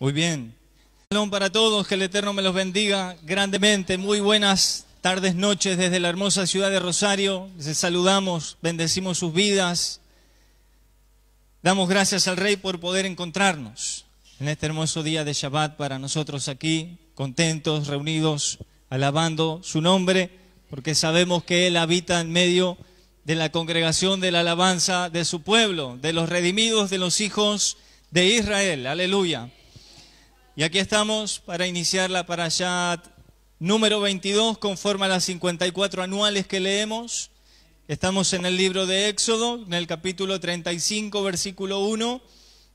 Muy bien. Shalom para todos, que el Eterno me los bendiga grandemente. Muy buenas tardes, noches desde la hermosa ciudad de Rosario. Les saludamos, bendecimos sus vidas. Damos gracias al Rey por poder encontrarnos en este hermoso día de Shabbat para nosotros aquí, contentos, reunidos, alabando su nombre, porque sabemos que Él habita en medio de la congregación de la alabanza de su pueblo, de los redimidos, de los hijos de Israel. Aleluya. Y aquí estamos para iniciar la parashat número 22, conforme a las 54 anuales que leemos. Estamos en el libro de Éxodo, en el capítulo 35, versículo 1,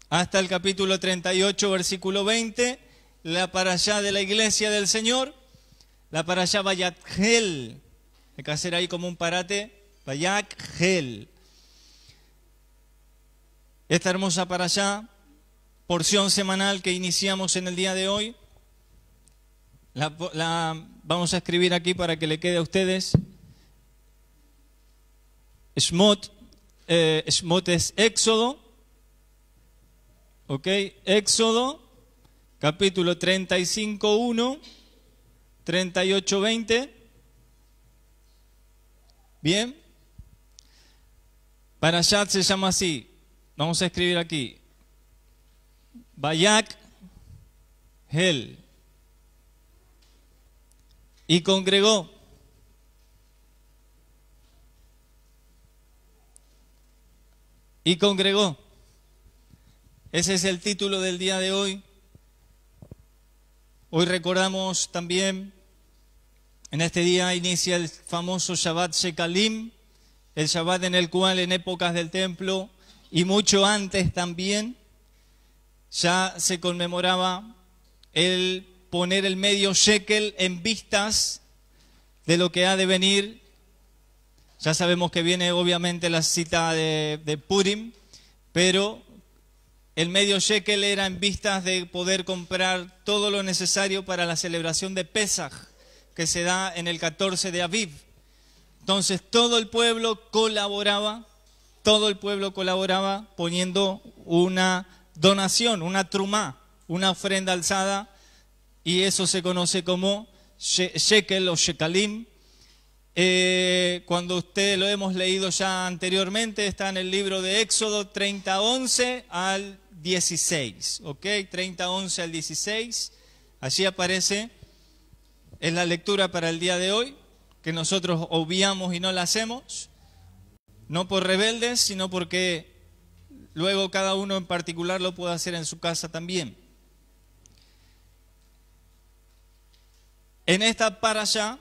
hasta el capítulo 38, versículo 20, la parashá de la iglesia del Señor, la parashá Bayatgel. Hay que hacer ahí como un parate, Bayatgel. Esta hermosa parashá porción semanal que iniciamos en el día de hoy. La, vamos a escribir aquí para que le quede a ustedes. Shmot, eh, Shmot es Éxodo. ¿Ok? Éxodo, capítulo 35, 1, 38, 20. Bien. Parashat se llama así. Vamos a escribir aquí. Bayak Hel. Y congregó. Y congregó. Ese es el título del día de hoy. Hoy recordamos también, en este día inicia el famoso Shabbat Shekalim, el Shabbat en el cual en épocas del templo y mucho antes también, ya se conmemoraba el poner el medio shekel en vistas de lo que ha de venir. Ya sabemos que viene obviamente la cita de, de Purim, pero el medio shekel era en vistas de poder comprar todo lo necesario para la celebración de Pesach, que se da en el 14 de Aviv. Entonces todo el pueblo colaboraba, todo el pueblo colaboraba poniendo una donación, una trumá, una ofrenda alzada, y eso se conoce como shekel o shekalim. Eh, cuando usted lo hemos leído ya anteriormente, está en el libro de Éxodo 30, 11 al 16, ¿ok? 30, 11 al 16, allí aparece, en la lectura para el día de hoy, que nosotros obviamos y no la hacemos, no por rebeldes, sino porque Luego cada uno en particular lo puede hacer en su casa también. En esta para allá,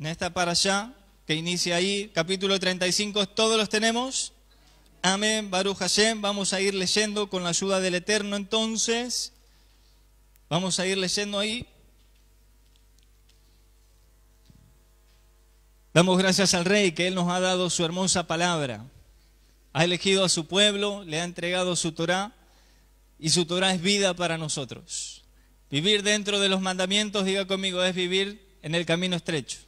en esta para allá, que inicia ahí, capítulo 35, todos los tenemos. Amén, Baruch Hashem. Vamos a ir leyendo con la ayuda del Eterno entonces. Vamos a ir leyendo ahí. Damos gracias al Rey que Él nos ha dado su hermosa palabra ha elegido a su pueblo, le ha entregado su Torah y su Torah es vida para nosotros. Vivir dentro de los mandamientos, diga conmigo, es vivir en el camino estrecho.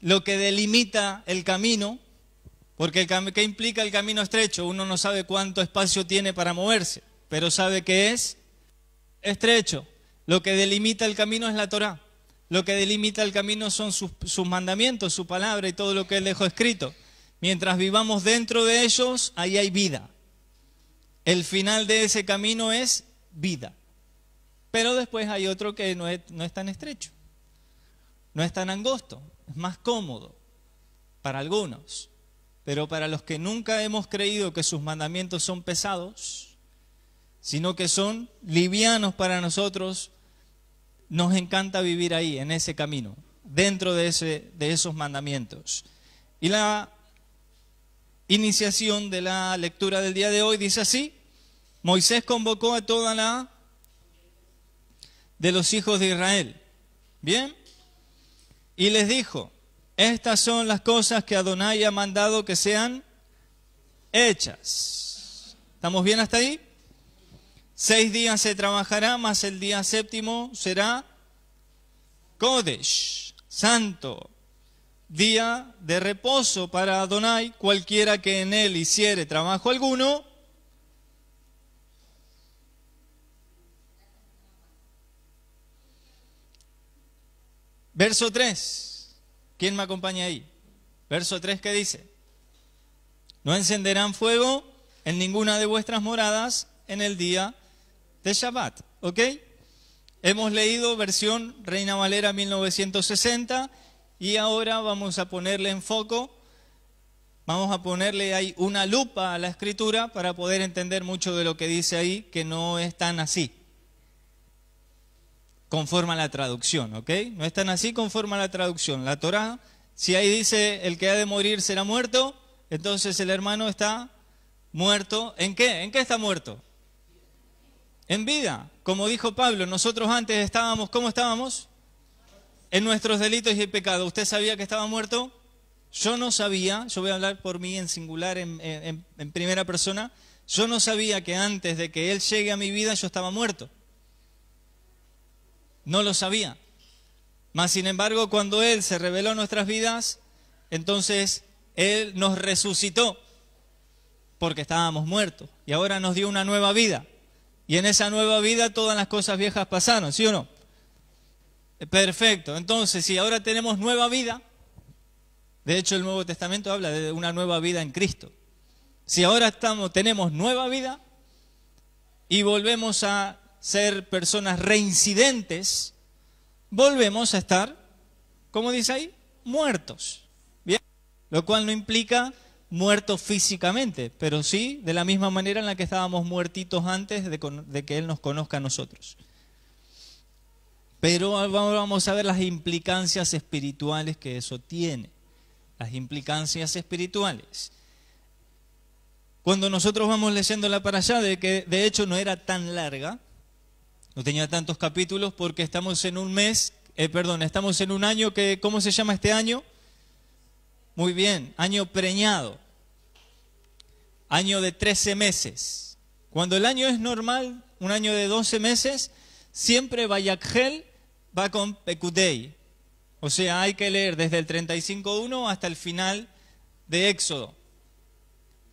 Lo que delimita el camino, porque ¿qué implica el camino estrecho? Uno no sabe cuánto espacio tiene para moverse, pero sabe que es estrecho. Lo que delimita el camino es la Torah. Lo que delimita el camino son sus, sus mandamientos, su palabra y todo lo que Él dejó escrito. Mientras vivamos dentro de ellos, ahí hay vida. El final de ese camino es vida. Pero después hay otro que no es, no es tan estrecho, no es tan angosto, es más cómodo para algunos. Pero para los que nunca hemos creído que sus mandamientos son pesados, sino que son livianos para nosotros, nos encanta vivir ahí, en ese camino, dentro de, ese, de esos mandamientos. Y la iniciación de la lectura del día de hoy dice así, Moisés convocó a toda la de los hijos de Israel. ¿Bien? Y les dijo, estas son las cosas que Adonai ha mandado que sean hechas. ¿Estamos bien hasta ahí? Seis días se trabajará, más el día séptimo será Kodesh, santo, día de reposo para Adonai, cualquiera que en él hiciere trabajo alguno, Verso 3. ¿Quién me acompaña ahí? Verso 3 que dice, no encenderán fuego en ninguna de vuestras moradas en el día de Shabbat. ¿Ok? Hemos leído versión Reina Valera 1960 y ahora vamos a ponerle en foco, vamos a ponerle ahí una lupa a la escritura para poder entender mucho de lo que dice ahí, que no es tan así, conforme a la traducción, ¿ok? No es tan así conforme a la traducción. La Torah, si ahí dice el que ha de morir será muerto, entonces el hermano está muerto. ¿En qué? ¿En qué está muerto? En vida. Como dijo Pablo, nosotros antes estábamos, ¿cómo estábamos? En nuestros delitos y pecados. ¿Usted sabía que estaba muerto? Yo no sabía, yo voy a hablar por mí en singular, en, primera persona, yo no sabía que antes de que Él llegue a mi vida yo estaba muerto. No lo sabía. Mas, sin embargo, cuando Él se reveló nuestras vidas, entonces Él nos resucitó porque estábamos muertos y ahora nos dio una nueva vida. Y en esa nueva vida todas las cosas viejas pasaron, ¿sí o no? Perfecto. Entonces, si ahora tenemos nueva vida, de hecho el Nuevo Testamento habla de una nueva vida en Cristo. Si ahora estamos, tenemos nueva vida y volvemos a ser personas reincidentes, volvemos a estar, ¿cómo dice ahí? Muertos. Bien. Lo cual no implica muertos físicamente, pero sí de la misma manera en la que estábamos muertitos antes de, que Él nos conozca a nosotros. Pero vamos a ver las implicancias espirituales que eso tiene, las implicancias espirituales. Cuando nosotros vamos leyendo la para allá, de que de hecho no era tan larga, no tenía tantos capítulos porque estamos en un mes, eh, perdón, estamos en un año que, ¿cómo se llama este año? Muy bien, año preñado año de 13 meses. Cuando el año es normal, un año de 12 meses, siempre Vayakhel va con Pekudei. O sea, hay que leer desde el 35.1 hasta el final de Éxodo.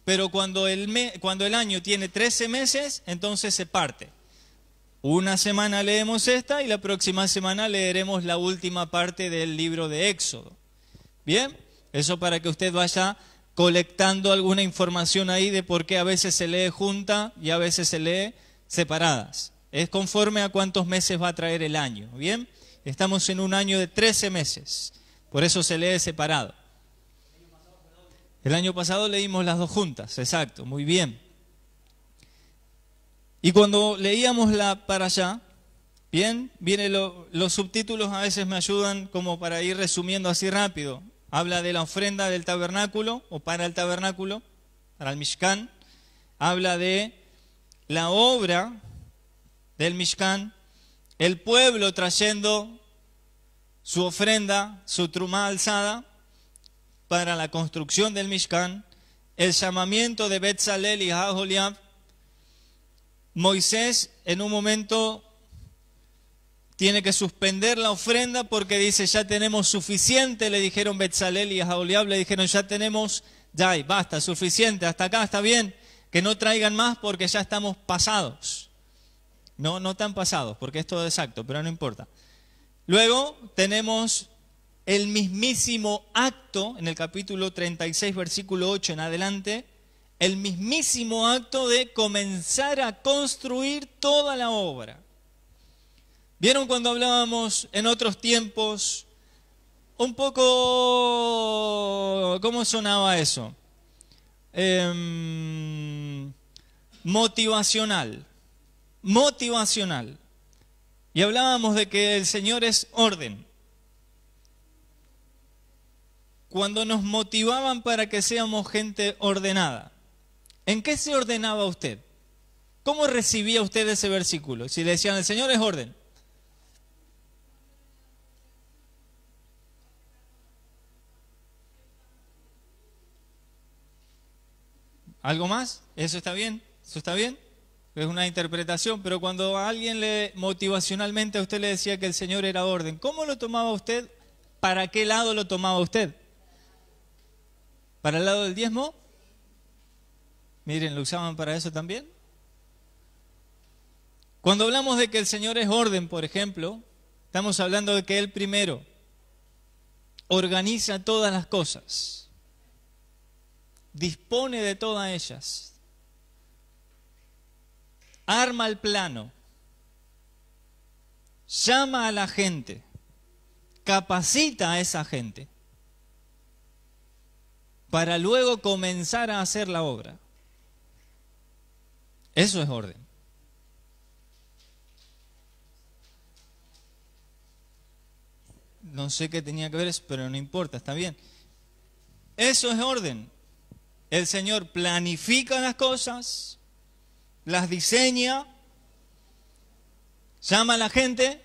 Pero cuando el, cuando el año tiene 13 meses, entonces se parte. Una semana leemos esta y la próxima semana leeremos la última parte del libro de Éxodo. Bien, eso para que usted vaya colectando alguna información ahí de por qué a veces se lee junta y a veces se lee separadas. Es conforme a cuántos meses va a traer el año. ¿Bien? Estamos en un año de 13 meses. Por eso se lee separado. El año pasado leímos las dos juntas, exacto, muy bien. Y cuando leíamos la para allá, bien, viene los subtítulos a veces me ayudan como para ir resumiendo así rápido. Habla de la ofrenda del tabernáculo o para el tabernáculo, para el Mishkan. Habla de la obra del Mishkan, el pueblo trayendo su ofrenda, su trumá alzada para la construcción del Mishkan, el llamamiento de Betzalel y Aholiab, Moisés en un momento tiene que suspender la ofrenda porque dice, ya tenemos suficiente, le dijeron Betzalel y a le dijeron, ya tenemos, ya, basta, suficiente, hasta acá está bien, que no traigan más porque ya estamos pasados. No, no tan pasados, porque es todo exacto, pero no importa. Luego tenemos el mismísimo acto, en el capítulo 36, versículo 8 en adelante, el mismísimo acto de comenzar a construir toda la obra. ¿Vieron cuando hablábamos en otros tiempos un poco, ¿cómo sonaba eso? Em, motivacional, motivacional. Y hablábamos de que el Señor es orden. Cuando nos motivaban para que seamos gente ordenada, ¿en qué se ordenaba usted? ¿Cómo recibía usted ese versículo? Si decían, el Señor es orden. ¿Algo más? ¿Eso está bien? ¿Eso está bien? Es una interpretación, pero cuando alguien le motivacionalmente a usted le decía que el Señor era orden, ¿cómo lo tomaba usted? ¿Para qué lado lo tomaba usted? ¿Para el lado del diezmo? Miren, ¿lo usaban para eso también? Cuando hablamos de que el Señor es orden, por ejemplo, estamos hablando de que Él primero organiza todas las cosas, dispone de todas ellas, arma el plano, llama a la gente, capacita a esa gente para luego comenzar a hacer la obra. Eso es orden. No sé qué tenía que ver eso, pero no importa, está bien. Eso es orden. El Señor planifica las cosas, las diseña, llama a la gente,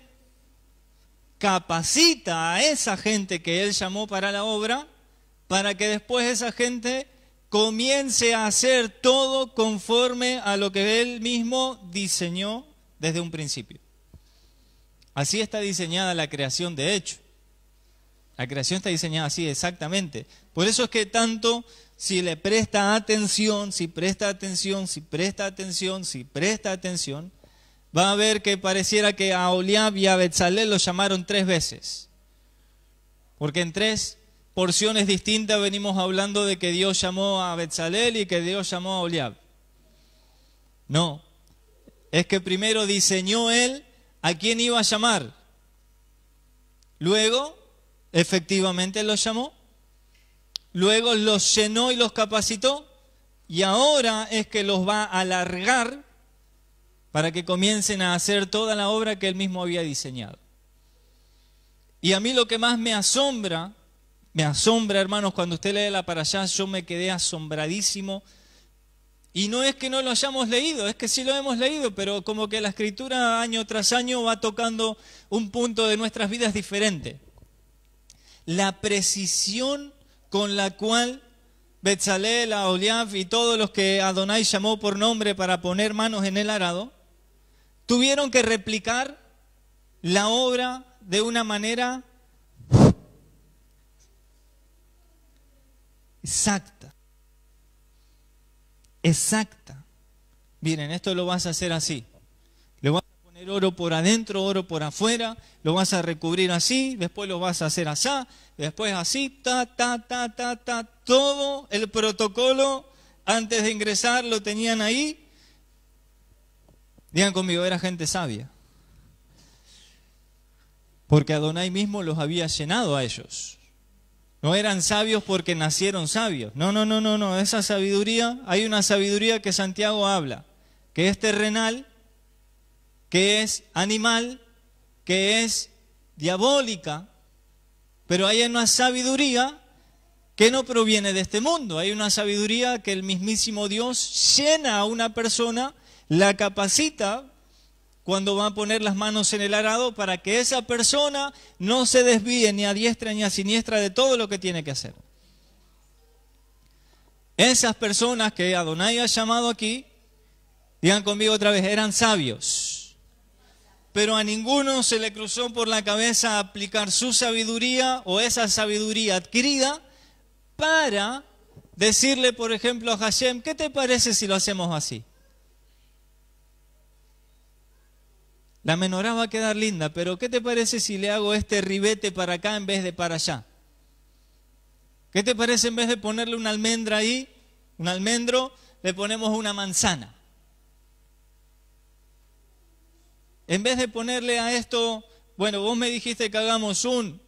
capacita a esa gente que Él llamó para la obra, para que después esa gente comience a hacer todo conforme a lo que Él mismo diseñó desde un principio. Así está diseñada la creación de hecho. La creación está diseñada así, exactamente. Por eso es que tanto si le presta atención, si presta atención, si presta atención, si presta atención, va a ver que pareciera que a Oliab y a Betzalel lo llamaron tres veces. Porque en tres porciones distintas venimos hablando de que Dios llamó a Betzalel y que Dios llamó a Oliab. No, es que primero diseñó él a quién iba a llamar. Luego Efectivamente los llamó, luego los llenó y los capacitó, y ahora es que los va a alargar para que comiencen a hacer toda la obra que él mismo había diseñado. Y a mí lo que más me asombra, me asombra hermanos, cuando usted lee la para allá, yo me quedé asombradísimo. Y no es que no lo hayamos leído, es que sí lo hemos leído, pero como que la escritura año tras año va tocando un punto de nuestras vidas diferente la precisión con la cual Betzalel, Aholiab y todos los que Adonai llamó por nombre para poner manos en el arado, tuvieron que replicar la obra de una manera exacta. Exacta. Miren, esto lo vas a hacer así oro por adentro, oro por afuera, lo vas a recubrir así, después lo vas a hacer así, después así, ta, ta, ta, ta, ta, todo el protocolo antes de ingresar lo tenían ahí. Digan conmigo, era gente sabia. Porque Adonai mismo los había llenado a ellos. No eran sabios porque nacieron sabios. No, no, no, no, no. Esa sabiduría, hay una sabiduría que Santiago habla, que es terrenal que es animal, que es diabólica, pero hay una sabiduría que no proviene de este mundo. Hay una sabiduría que el mismísimo Dios llena a una persona, la capacita cuando va a poner las manos en el arado para que esa persona no se desvíe ni a diestra ni a siniestra de todo lo que tiene que hacer. Esas personas que Adonai ha llamado aquí, digan conmigo otra vez, eran sabios pero a ninguno se le cruzó por la cabeza aplicar su sabiduría o esa sabiduría adquirida para decirle, por ejemplo, a Hashem, ¿qué te parece si lo hacemos así? La menorá va a quedar linda, pero ¿qué te parece si le hago este ribete para acá en vez de para allá? ¿Qué te parece en vez de ponerle una almendra ahí, un almendro, le ponemos una manzana? En vez de ponerle a esto, bueno, vos me dijiste que hagamos un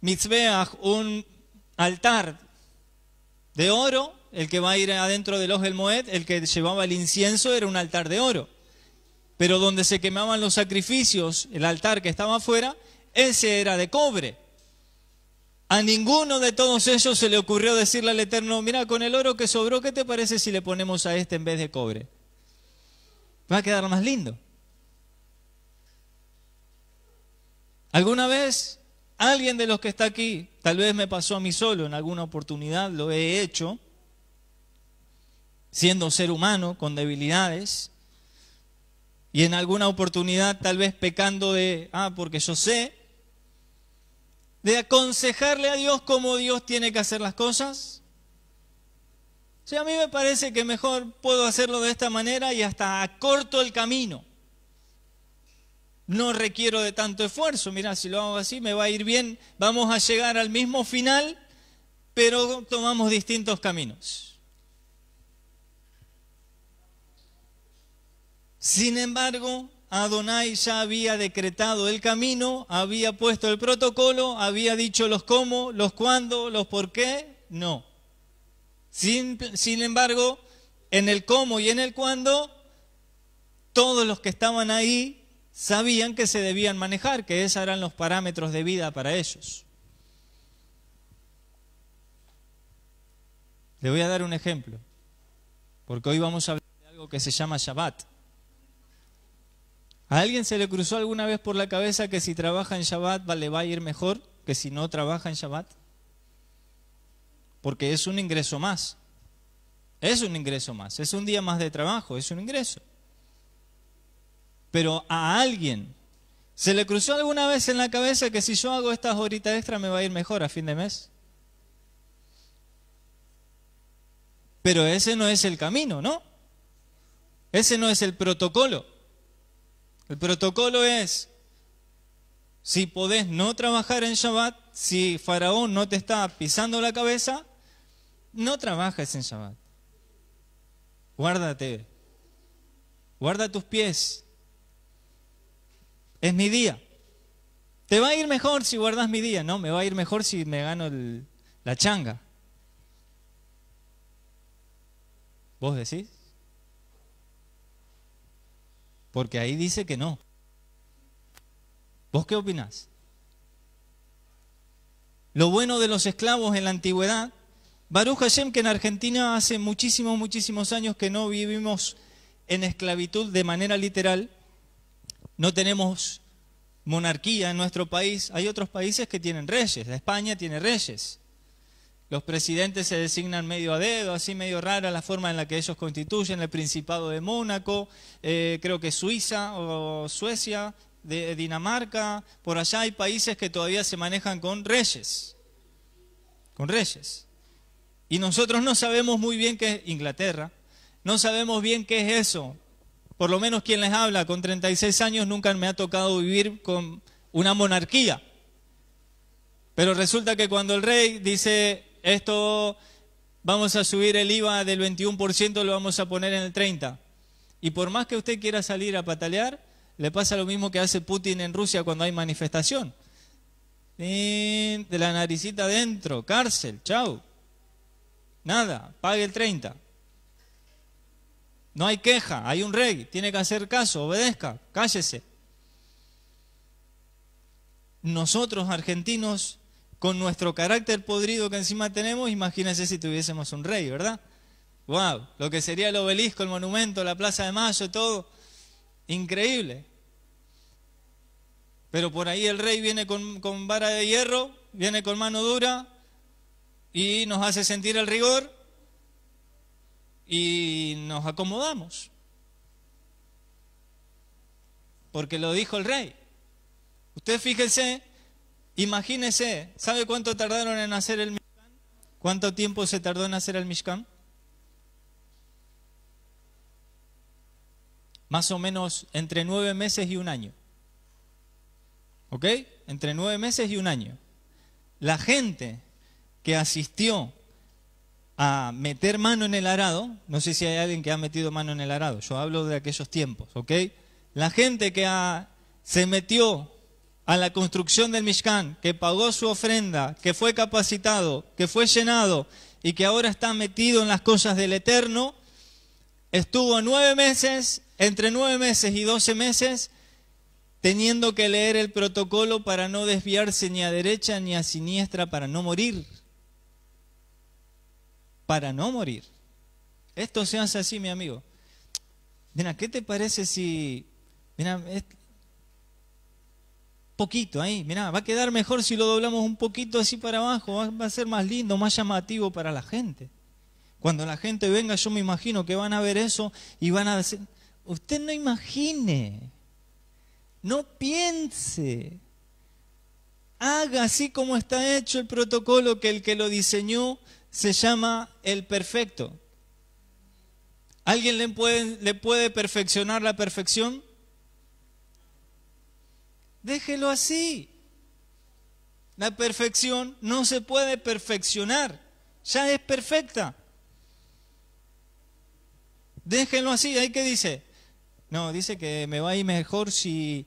mitzveach, un altar de oro, el que va a ir adentro del del Moed, el que llevaba el incienso era un altar de oro. Pero donde se quemaban los sacrificios, el altar que estaba afuera, ese era de cobre. A ninguno de todos ellos se le ocurrió decirle al Eterno, mira, con el oro que sobró, ¿qué te parece si le ponemos a este en vez de cobre? Va a quedar más lindo. ¿Alguna vez alguien de los que está aquí, tal vez me pasó a mí solo en alguna oportunidad, lo he hecho, siendo ser humano con debilidades, y en alguna oportunidad tal vez pecando de, ah, porque yo sé, de aconsejarle a Dios cómo Dios tiene que hacer las cosas? O sea, a mí me parece que mejor puedo hacerlo de esta manera y hasta acorto el camino. No requiero de tanto esfuerzo. Mira, si lo hago así me va a ir bien, vamos a llegar al mismo final, pero tomamos distintos caminos. Sin embargo, Adonai ya había decretado el camino, había puesto el protocolo, había dicho los cómo, los cuándo, los por qué, no. Sin, sin embargo, en el cómo y en el cuándo, todos los que estaban ahí sabían que se debían manejar, que esos eran los parámetros de vida para ellos. Le voy a dar un ejemplo, porque hoy vamos a hablar de algo que se llama Shabbat. ¿A alguien se le cruzó alguna vez por la cabeza que si trabaja en Shabbat le va a ir mejor que si no trabaja en Shabbat? Porque es un ingreso más. Es un ingreso más. Es un día más de trabajo. Es un ingreso. Pero a alguien se le cruzó alguna vez en la cabeza que si yo hago estas horitas extra me va a ir mejor a fin de mes. Pero ese no es el camino, ¿no? Ese no es el protocolo. El protocolo es, si podés no trabajar en Shabbat, si Faraón no te está pisando la cabeza, no trabajes en Shabbat. Guárdate. Guarda tus pies. Es mi día. Te va a ir mejor si guardas mi día. No, me va a ir mejor si me gano la changa. ¿Vos decís? Porque ahí dice que no. ¿Vos qué opinás? Lo bueno de los esclavos en la antigüedad, Baruch Hashem, que en Argentina hace muchísimos, muchísimos años que no vivimos en esclavitud de manera literal, no tenemos monarquía en nuestro país, hay otros países que tienen reyes, España tiene reyes. Los presidentes se designan medio a dedo, así medio rara la forma en la que ellos constituyen, el Principado de Mónaco, eh, creo que Suiza o Suecia, Dinamarca, por allá hay países que todavía se manejan con reyes, con reyes. Y nosotros no sabemos muy bien qué es Inglaterra, no sabemos bien qué es eso. Por lo menos quien les habla, con 36 años nunca me ha tocado vivir con una monarquía. Pero resulta que cuando el rey dice, esto vamos a subir el IVA del 21%, lo vamos a poner en el 30%. Y por más que usted quiera salir a patalear, le pasa lo mismo que hace Putin en Rusia cuando hay manifestación. De la naricita adentro, cárcel, chau. Nada, pague el 30. No hay queja, hay un rey, tiene que hacer caso, obedezca, cállese. Nosotros argentinos con nuestro carácter podrido que encima tenemos, imagínense si tuviésemos un rey, ¿verdad? ¡Wow! Lo que sería el obelisco, el monumento, la Plaza de Mayo, todo. Increíble. Pero por ahí el rey viene con, con vara de hierro, viene con mano dura y nos hace sentir el rigor y nos acomodamos. Porque lo dijo el rey. Usted fíjese Imagínese, ¿sabe cuánto tardaron en hacer el Mishkan? ¿Cuánto tiempo se tardó en hacer el Mishkan? Más o menos entre nueve meses y un año. ¿Ok? Entre nueve meses y un año. La gente que asistió a meter mano en el arado, no sé si hay alguien que ha metido mano en el arado, yo hablo de aquellos tiempos, ¿ok? La gente que se metió a la construcción del Mishkan, que pagó su ofrenda, que fue capacitado, que fue llenado y que ahora está metido en las cosas del Eterno, estuvo nueve meses, entre nueve meses y doce meses, teniendo que leer el protocolo para no desviarse ni a derecha ni a siniestra, para no morir. Para no morir. Esto se hace así, mi amigo. Mira, ¿qué te parece si... Mira, poquito ahí, mira, va a quedar mejor si lo doblamos un poquito así para abajo, va, a ser más lindo, más llamativo para la gente. Cuando la gente venga, yo me imagino que van a ver eso y van a decir, usted no imagine, no piense, haga así como está hecho el protocolo que el que lo diseñó se llama el perfecto. ¿Alguien le puede, le puede perfeccionar la perfección? déjelo así. La perfección no se puede perfeccionar, ya es perfecta. Déjenlo así, ahí que dice. No, dice que me va a ir mejor si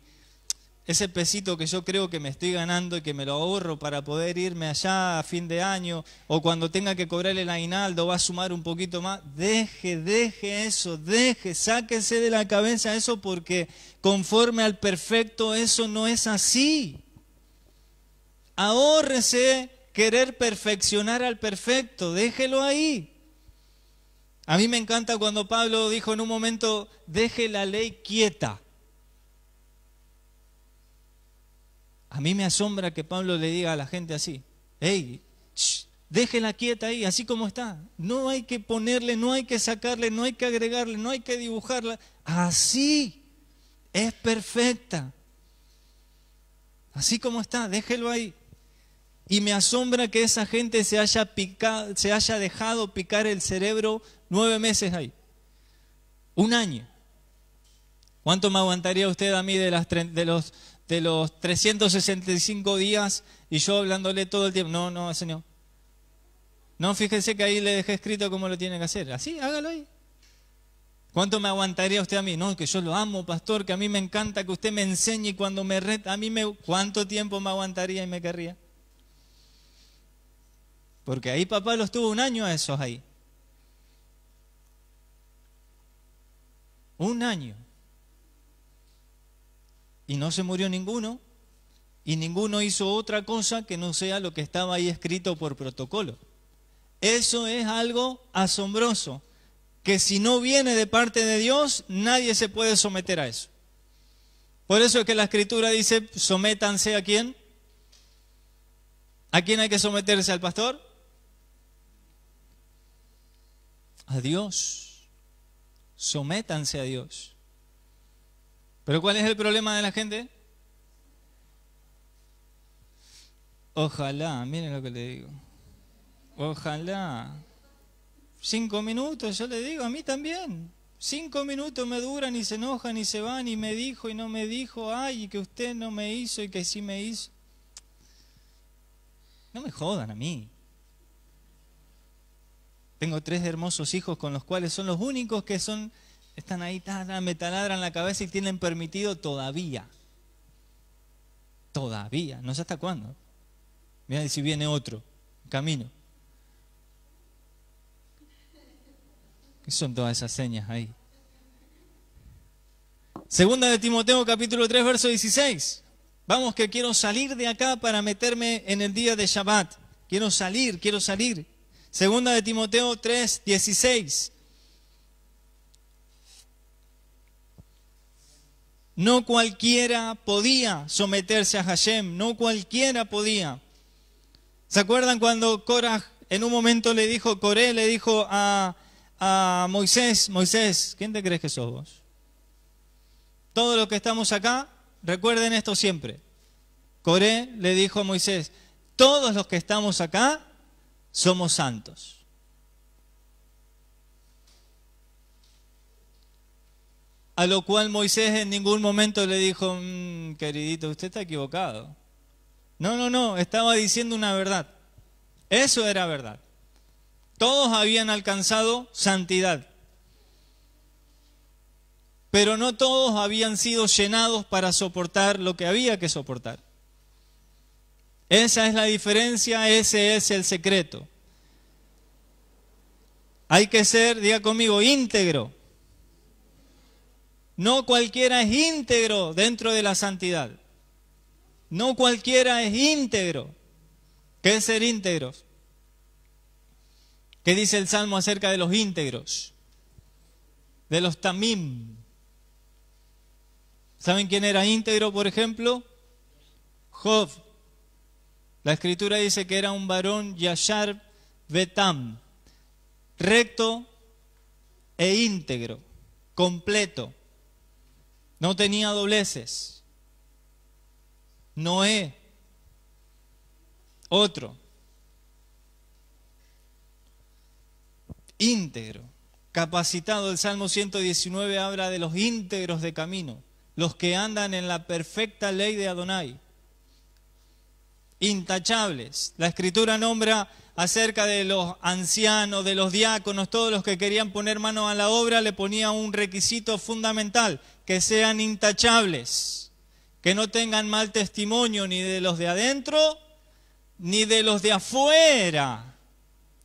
ese pesito que yo creo que me estoy ganando y que me lo ahorro para poder irme allá a fin de año o cuando tenga que cobrar el aguinaldo va a sumar un poquito más. Deje, deje eso, deje, sáquese de la cabeza eso porque conforme al perfecto eso no es así. Ahórrese querer perfeccionar al perfecto, déjelo ahí. A mí me encanta cuando Pablo dijo en un momento, deje la ley quieta. A mí me asombra que Pablo le diga a la gente así, hey, déjela quieta ahí, así como está. No hay que ponerle, no hay que sacarle, no hay que agregarle, no hay que dibujarla. Así es perfecta. Así como está, déjelo ahí. Y me asombra que esa gente se haya, dejado picar el cerebro nueve meses ahí. Un año. ¿Cuánto me aguantaría usted a mí de, las, de los de los 365 días y yo hablándole todo el tiempo. No, no, Señor. No, fíjese que ahí le dejé escrito cómo lo tiene que hacer. Así, hágalo ahí. ¿Cuánto me aguantaría usted a mí? No, que yo lo amo, pastor, que a mí me encanta que usted me enseñe y cuando me reta, a mí me... ¿Cuánto tiempo me aguantaría y me querría? Porque ahí papá los tuvo un año a esos ahí. Un año y no se murió ninguno, y ninguno hizo otra cosa que no sea lo que estaba ahí escrito por protocolo. Eso es algo asombroso, que si no viene de parte de Dios, nadie se puede someter a eso. Por eso es que la escritura dice, sométanse a quién. ¿A quién hay que someterse al pastor? A Dios. Sométanse a Dios. Pero ¿cuál es el problema de la gente? Ojalá, miren lo que le digo. Ojalá. Cinco minutos, yo le digo, a mí también. Cinco minutos me duran y se enojan y se van y me dijo y no me dijo, ay, que usted no me hizo y que sí me hizo. No me jodan a mí. Tengo tres hermosos hijos con los cuales son los únicos que son están ahí, me taladran la cabeza y tienen permitido todavía. Todavía, no sé hasta cuándo. Mira si viene otro camino. ¿Qué son todas esas señas ahí? Segunda de Timoteo capítulo 3 verso 16. Vamos que quiero salir de acá para meterme en el día de Shabbat. Quiero salir, quiero salir. Segunda de Timoteo 3, 16. No cualquiera podía someterse a Hashem, no cualquiera podía. ¿Se acuerdan cuando Korah en un momento le dijo, Coré le dijo a, Moisés, Moisés, ¿quién te crees que sos vos? Todos los que estamos acá, recuerden esto siempre. Coré le dijo a Moisés, todos los que estamos acá somos santos. A lo cual Moisés en ningún momento le dijo, mm, queridito, usted está equivocado. No, no, no, estaba diciendo una verdad. Eso era verdad. Todos habían alcanzado santidad. Pero no todos habían sido llenados para soportar lo que había que soportar. Esa es la diferencia, ese es el secreto. Hay que ser, diga conmigo, íntegro no cualquiera es íntegro dentro de la santidad. No cualquiera es íntegro. ¿Qué es ser íntegros? ¿Qué dice el Salmo acerca de los íntegros? De los tamim. ¿Saben quién era íntegro, por ejemplo? Job. La escritura dice que era un varón yashar betam, recto e íntegro, completo. No tenía dobleces. Noé. Otro. Íntegro. Capacitado. El Salmo 119 habla de los íntegros de camino. los que andan en la perfecta ley de Adonai. Intachables. La escritura nombra acerca de los ancianos, de los diáconos, todos los que querían poner mano a la obra, le ponía un requisito fundamental, que sean intachables, que no tengan mal testimonio ni de los de adentro, ni de los de afuera.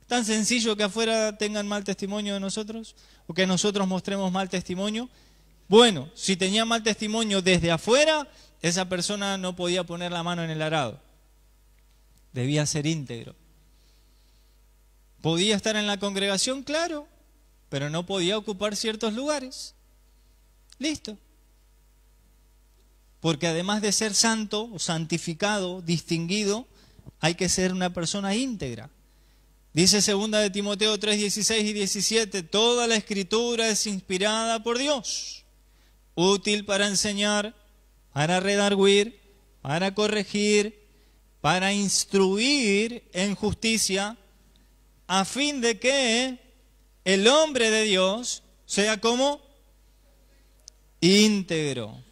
¿Tan sencillo que afuera tengan mal testimonio de nosotros? ¿O que nosotros mostremos mal testimonio? Bueno, si tenía mal testimonio desde afuera, esa persona no podía poner la mano en el arado. Debía ser íntegro. Podía estar en la congregación, claro, pero no podía ocupar ciertos lugares. Listo. Porque además de ser santo santificado, distinguido, hay que ser una persona íntegra. Dice segunda de Timoteo 3, 16 y 17, toda la escritura es inspirada por Dios, útil para enseñar, para redarguir, para corregir, para instruir en justicia, a fin de que el hombre de Dios sea como íntegro.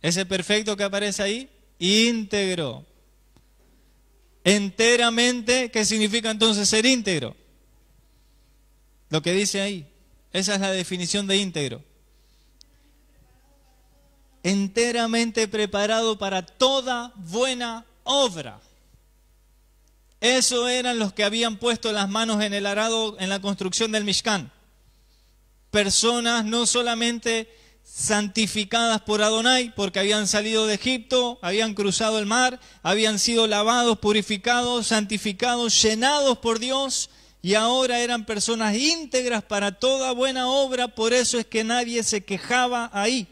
Ese perfecto que aparece ahí, íntegro. Enteramente, ¿qué significa entonces ser íntegro? Lo que dice ahí. Esa es la definición de íntegro. Enteramente preparado para toda buena obra. Eso eran los que habían puesto las manos en el arado en la construcción del Mishkan. Personas no solamente santificadas por Adonai, porque habían salido de Egipto, habían cruzado el mar, habían sido lavados, purificados, santificados, llenados por Dios, y ahora eran personas íntegras para toda buena obra, por eso es que nadie se quejaba ahí.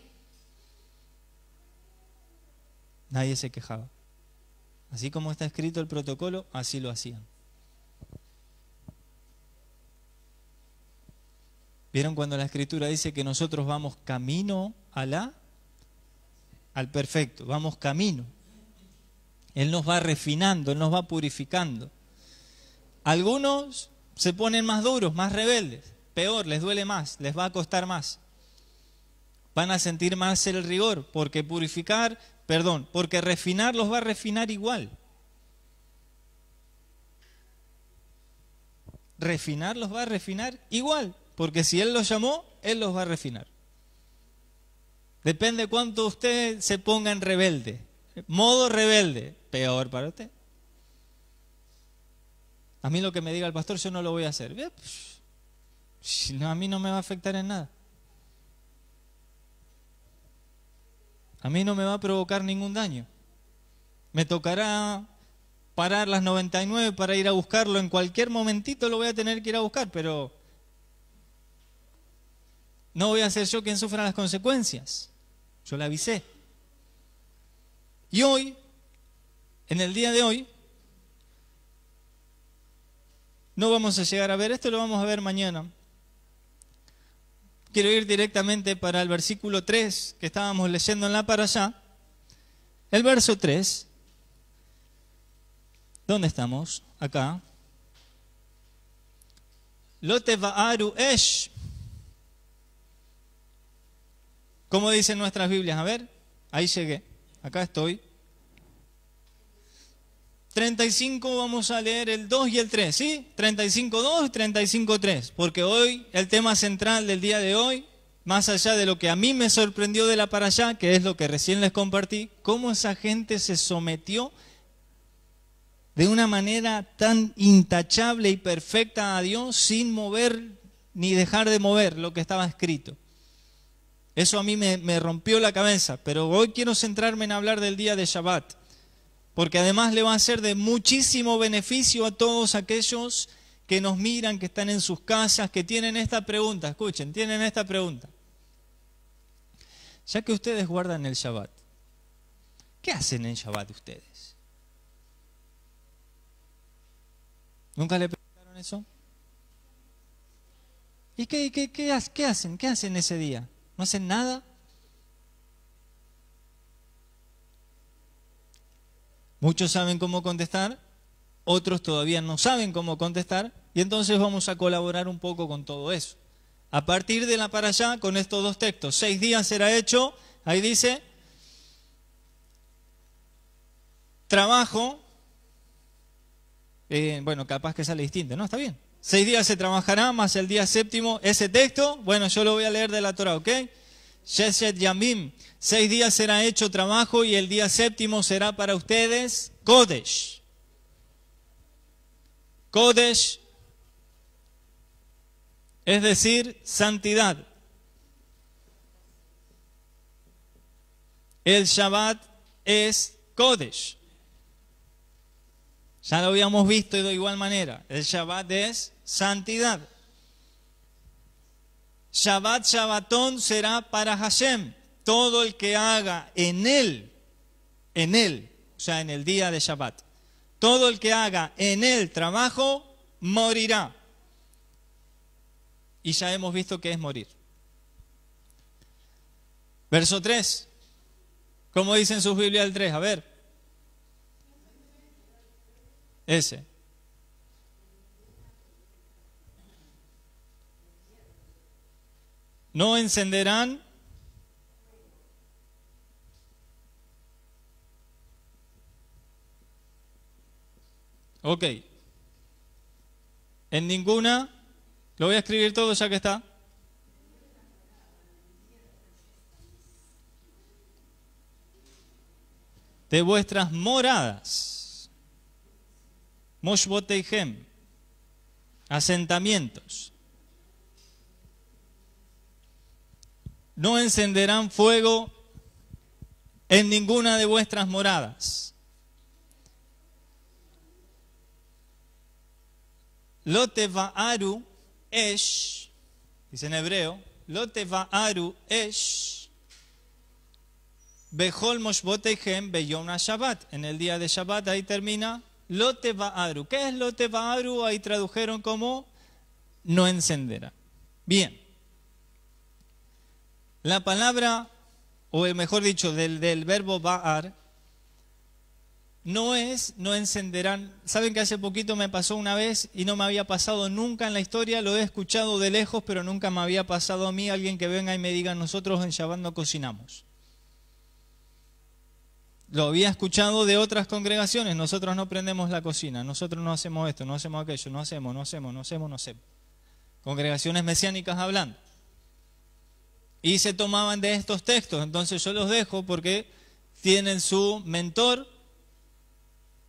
Nadie se quejaba. Así como está escrito el protocolo, así lo hacían. ¿Vieron cuando la escritura dice que nosotros vamos camino a la al perfecto, vamos camino. Él nos va refinando, él nos va purificando. Algunos se ponen más duros, más rebeldes, peor, les duele más, les va a costar más. Van a sentir más el rigor, porque purificar Perdón, porque refinar los va a refinar igual. Refinar los va a refinar igual, porque si Él los llamó, Él los va a refinar. Depende cuánto usted se ponga en rebelde. Modo rebelde, peor para usted. A mí lo que me diga el pastor, yo no lo voy a hacer. A mí no me va a afectar en nada. A mí no me va a provocar ningún daño. Me tocará parar las 99 para ir a buscarlo. En cualquier momentito lo voy a tener que ir a buscar, pero no voy a ser yo quien sufra las consecuencias. Yo le avisé. Y hoy, en el día de hoy, no vamos a llegar a ver esto, lo vamos a ver mañana quiero ir directamente para el versículo 3 que estábamos leyendo en la para allá. El verso 3. ¿Dónde estamos? Acá. Lote va'aru esh. ¿Cómo dicen nuestras Biblias? A ver, ahí llegué. Acá estoy. 35 vamos a leer el 2 y el 3, ¿sí? 35 2 y 35 3, porque hoy el tema central del día de hoy, más allá de lo que a mí me sorprendió de la para allá, que es lo que recién les compartí, cómo esa gente se sometió de una manera tan intachable y perfecta a Dios sin mover ni dejar de mover lo que estaba escrito. Eso a mí me, me rompió la cabeza, pero hoy quiero centrarme en hablar del día de Shabbat porque además le va a ser de muchísimo beneficio a todos aquellos que nos miran, que están en sus casas, que tienen esta pregunta, escuchen, tienen esta pregunta. Ya que ustedes guardan el Shabbat, ¿qué hacen en Shabbat ustedes? ¿Nunca le preguntaron eso? ¿Y qué, qué, qué, qué hacen? ¿Qué hacen ese día? ¿No hacen nada? Muchos saben cómo contestar, otros todavía no saben cómo contestar, y entonces vamos a colaborar un poco con todo eso. A partir de la para allá, con estos dos textos, seis días será hecho Ahí dice, trabajo, eh, bueno, capaz que sale distinto, ¿no? Está bien. Seis días se trabajará, más el día séptimo, ese texto, bueno, yo lo voy a leer de la Torah, ¿ok? Sheshet Yamim, seis días será hecho trabajo y el día séptimo será para ustedes Kodesh. Kodesh, es decir, santidad. El Shabbat es Kodesh. Ya lo habíamos visto de igual manera. El Shabbat es santidad. Shabbat Shabbatón será para Hashem. Todo el que haga en él, en él, o sea, en el día de Shabbat, todo el que haga en él trabajo, morirá. Y ya hemos visto que es morir. Verso 3. ¿Cómo dice en su Biblia el 3? A ver. Ese. No encenderán Ok. En ninguna, lo voy a escribir todo ya que está. de vuestras moradas, Moshboteihem, asentamientos. No encenderán fuego en ninguna de vuestras moradas. Lote va'aru esh, dice en hebreo, Lote va'aru esh, Behol Moshboteihem Beyom Shabbat. En el día de Shabbat ahí termina Lote Ba'aru. ¿Qué es Lote Ba'aru? Ahí tradujeron como no encenderá. Bien. La palabra, o mejor dicho, del, del verbo Ba'ar, no es no encenderán. Saben que hace poquito me pasó una vez y no me había pasado nunca en la historia, lo he escuchado de lejos, pero nunca me había pasado a mí alguien que venga y me diga, nosotros en Shabbat no cocinamos lo había escuchado de otras congregaciones, nosotros no prendemos la cocina, nosotros no hacemos esto, no hacemos aquello, no hacemos, no hacemos, no hacemos, no hacemos. Congregaciones mesiánicas hablando. Y se tomaban de estos textos, entonces yo los dejo porque tienen su mentor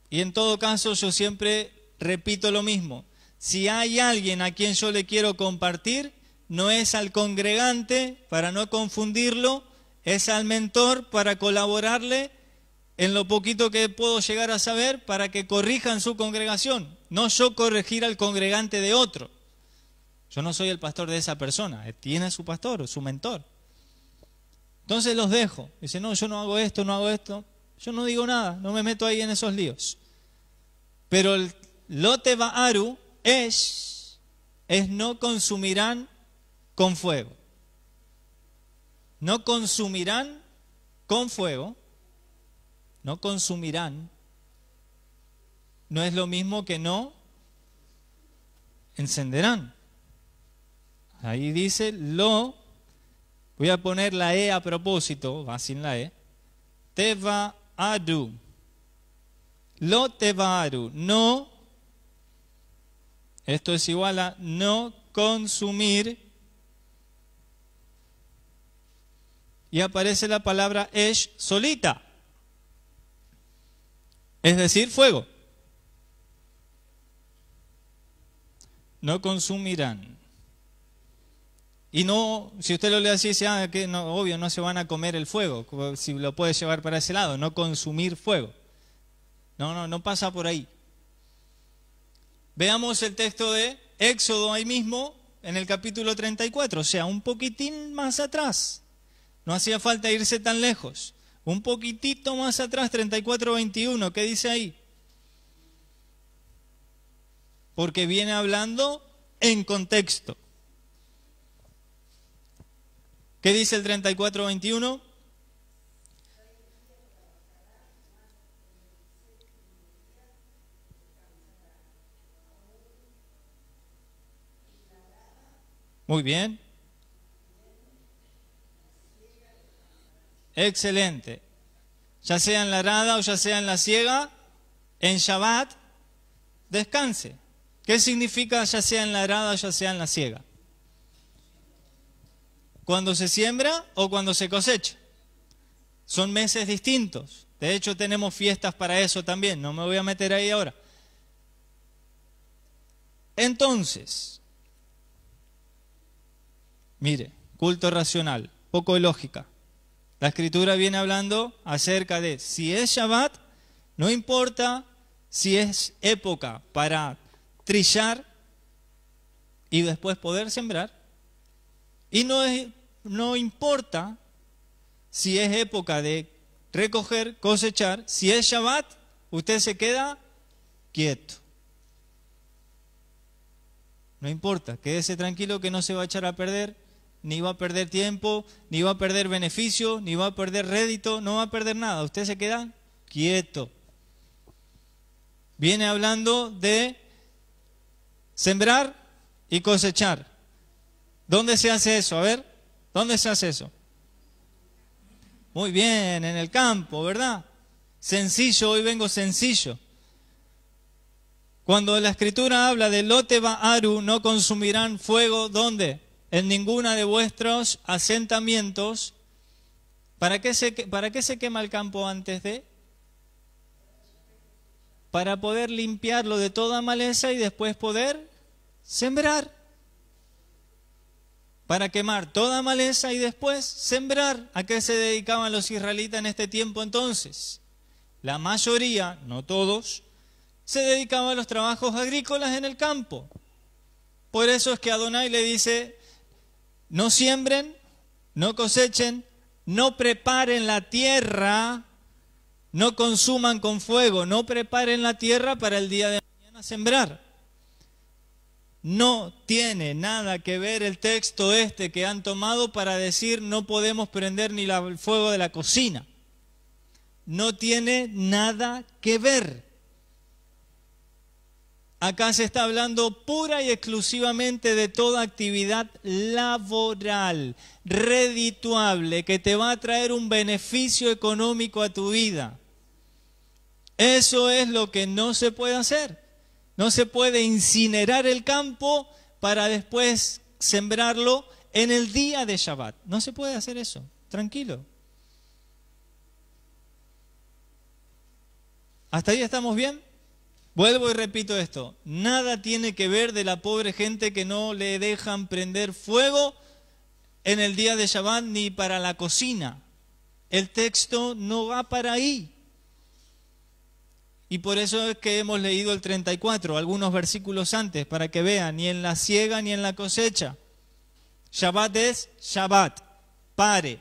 y en todo caso yo siempre repito lo mismo. Si hay alguien a quien yo le quiero compartir, no es al congregante para no confundirlo, es al mentor para colaborarle en lo poquito que puedo llegar a saber para que corrijan su congregación, no yo corregir al congregante de otro. Yo no soy el pastor de esa persona, tiene su pastor, su mentor. Entonces los dejo. Dice, no, yo no hago esto, no hago esto. Yo no digo nada, no me meto ahí en esos líos. Pero el lote ba'aru es, es no consumirán con fuego. No consumirán con fuego no consumirán, no es lo mismo que no encenderán. Ahí dice lo, voy a poner la E a propósito, va sin la E, teva adu. Lo teva adu, no, esto es igual a no consumir. Y aparece la palabra esh solita es decir, fuego. No consumirán. Y no, si usted lo lee así, dice, ah, que no, obvio, no se van a comer el fuego, si lo puede llevar para ese lado, no consumir fuego. No, no, no pasa por ahí. Veamos el texto de Éxodo ahí mismo, en el capítulo 34, o sea, un poquitín más atrás. No hacía falta irse tan lejos. Un poquitito más atrás, 34.21, ¿qué dice ahí? Porque viene hablando en contexto. ¿Qué dice el 34.21? Muy bien. Excelente. Ya sea en la arada o ya sea en la siega, en Shabbat, descanse. ¿Qué significa ya sea en la arada o ya sea en la siega? Cuando se siembra o cuando se cosecha. Son meses distintos. De hecho, tenemos fiestas para eso también. No me voy a meter ahí ahora. Entonces, mire, culto racional, poco de lógica. La escritura viene hablando acerca de si es Shabbat, no importa si es época para trillar y después poder sembrar. Y no, es, no importa si es época de recoger, cosechar, si es Shabbat, usted se queda quieto. No importa, quédese tranquilo que no se va a echar a perder, ni va a perder tiempo, ni va a perder beneficio, ni va a perder rédito, no va a perder nada. Usted se queda quieto. Viene hablando de sembrar y cosechar. ¿Dónde se hace eso? A ver, ¿dónde se hace eso? Muy bien, en el campo, ¿verdad? Sencillo, hoy vengo sencillo. Cuando la escritura habla de lote aru, no consumirán fuego, ¿dónde? En ninguna de vuestros asentamientos. ¿Para qué, se, ¿Para qué se quema el campo antes de? Para poder limpiarlo de toda maleza y después poder sembrar. Para quemar toda maleza y después sembrar. ¿A qué se dedicaban los israelitas en este tiempo entonces? La mayoría, no todos, se dedicaba a los trabajos agrícolas en el campo. Por eso es que Adonai le dice, no siembren, no cosechen, no preparen la tierra, no consuman con fuego, no preparen la tierra para el día de mañana sembrar. No tiene nada que ver el texto este que han tomado para decir no podemos prender ni el fuego de la cocina. No tiene nada que ver. Acá se está hablando pura y exclusivamente de toda actividad laboral, redituable, que te va a traer un beneficio económico a tu vida. Eso es lo que no se puede hacer. No se puede incinerar el campo para después sembrarlo en el día de Shabbat. No se puede hacer eso. Tranquilo. ¿Hasta ahí estamos bien? Vuelvo y repito esto, nada tiene que ver de la pobre gente que no le dejan prender fuego en el día de Shabbat ni para la cocina. El texto no va para ahí. Y por eso es que hemos leído el 34, algunos versículos antes, para que vean, ni en la siega ni en la cosecha. Shabbat es Shabbat, pare,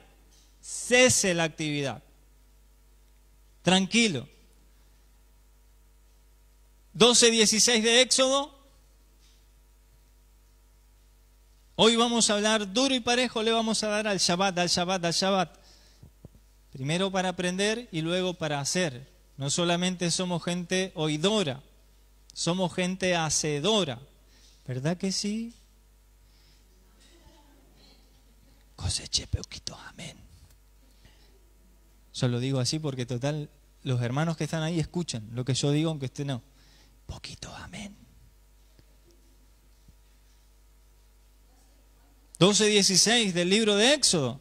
cese la actividad. Tranquilo. 12.16 de Éxodo. Hoy vamos a hablar duro y parejo, le vamos a dar al Shabbat, al Shabbat, al Shabbat. Primero para aprender y luego para hacer. No solamente somos gente oidora, somos gente hacedora. ¿Verdad que sí? Coseche poquito, amén. Yo lo digo así porque total, los hermanos que están ahí escuchan lo que yo digo aunque usted no. Poquito, amén. 12.16 del libro de Éxodo.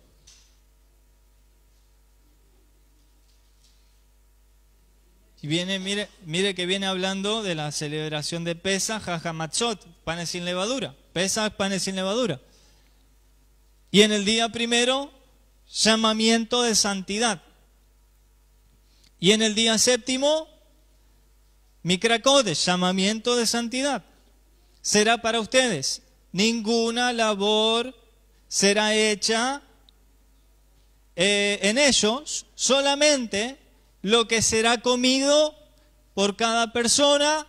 Y viene, mire, mire que viene hablando de la celebración de Pesach, Jajamatzot, panes sin levadura. Pesach, panes sin levadura. Y en el día primero, llamamiento de santidad. Y en el día séptimo, Micracodes, llamamiento de santidad. Será para ustedes. Ninguna labor será hecha eh, en ellos, solamente lo que será comido por cada persona,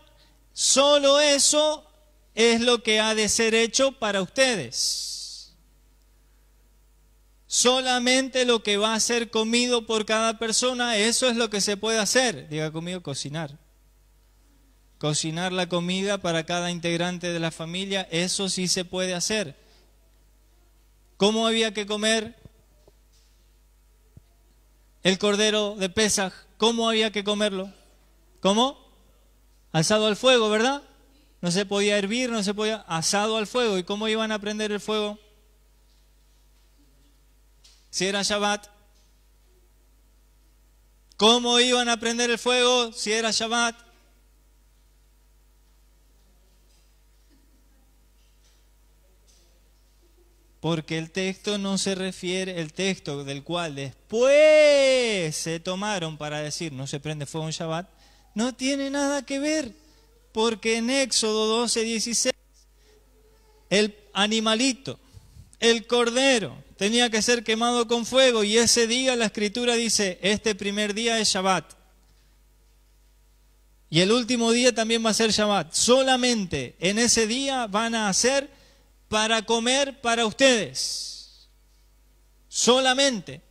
solo eso es lo que ha de ser hecho para ustedes. Solamente lo que va a ser comido por cada persona, eso es lo que se puede hacer. Diga conmigo, cocinar cocinar la comida para cada integrante de la familia, eso sí se puede hacer. ¿Cómo había que comer? El cordero de Pesaj, ¿cómo había que comerlo? ¿Cómo? Alzado al fuego, ¿verdad? No se podía hervir, no se podía asado al fuego. ¿Y cómo iban a prender el fuego? Si era Shabbat. ¿Cómo iban a prender el fuego si era Shabbat? Porque el texto no se refiere, el texto del cual después se tomaron para decir no se prende fuego en Shabbat, no tiene nada que ver. Porque en Éxodo 12, 16, el animalito, el cordero, tenía que ser quemado con fuego y ese día la escritura dice, este primer día es Shabbat. Y el último día también va a ser Shabbat. Solamente en ese día van a hacer para comer para ustedes. Solamente.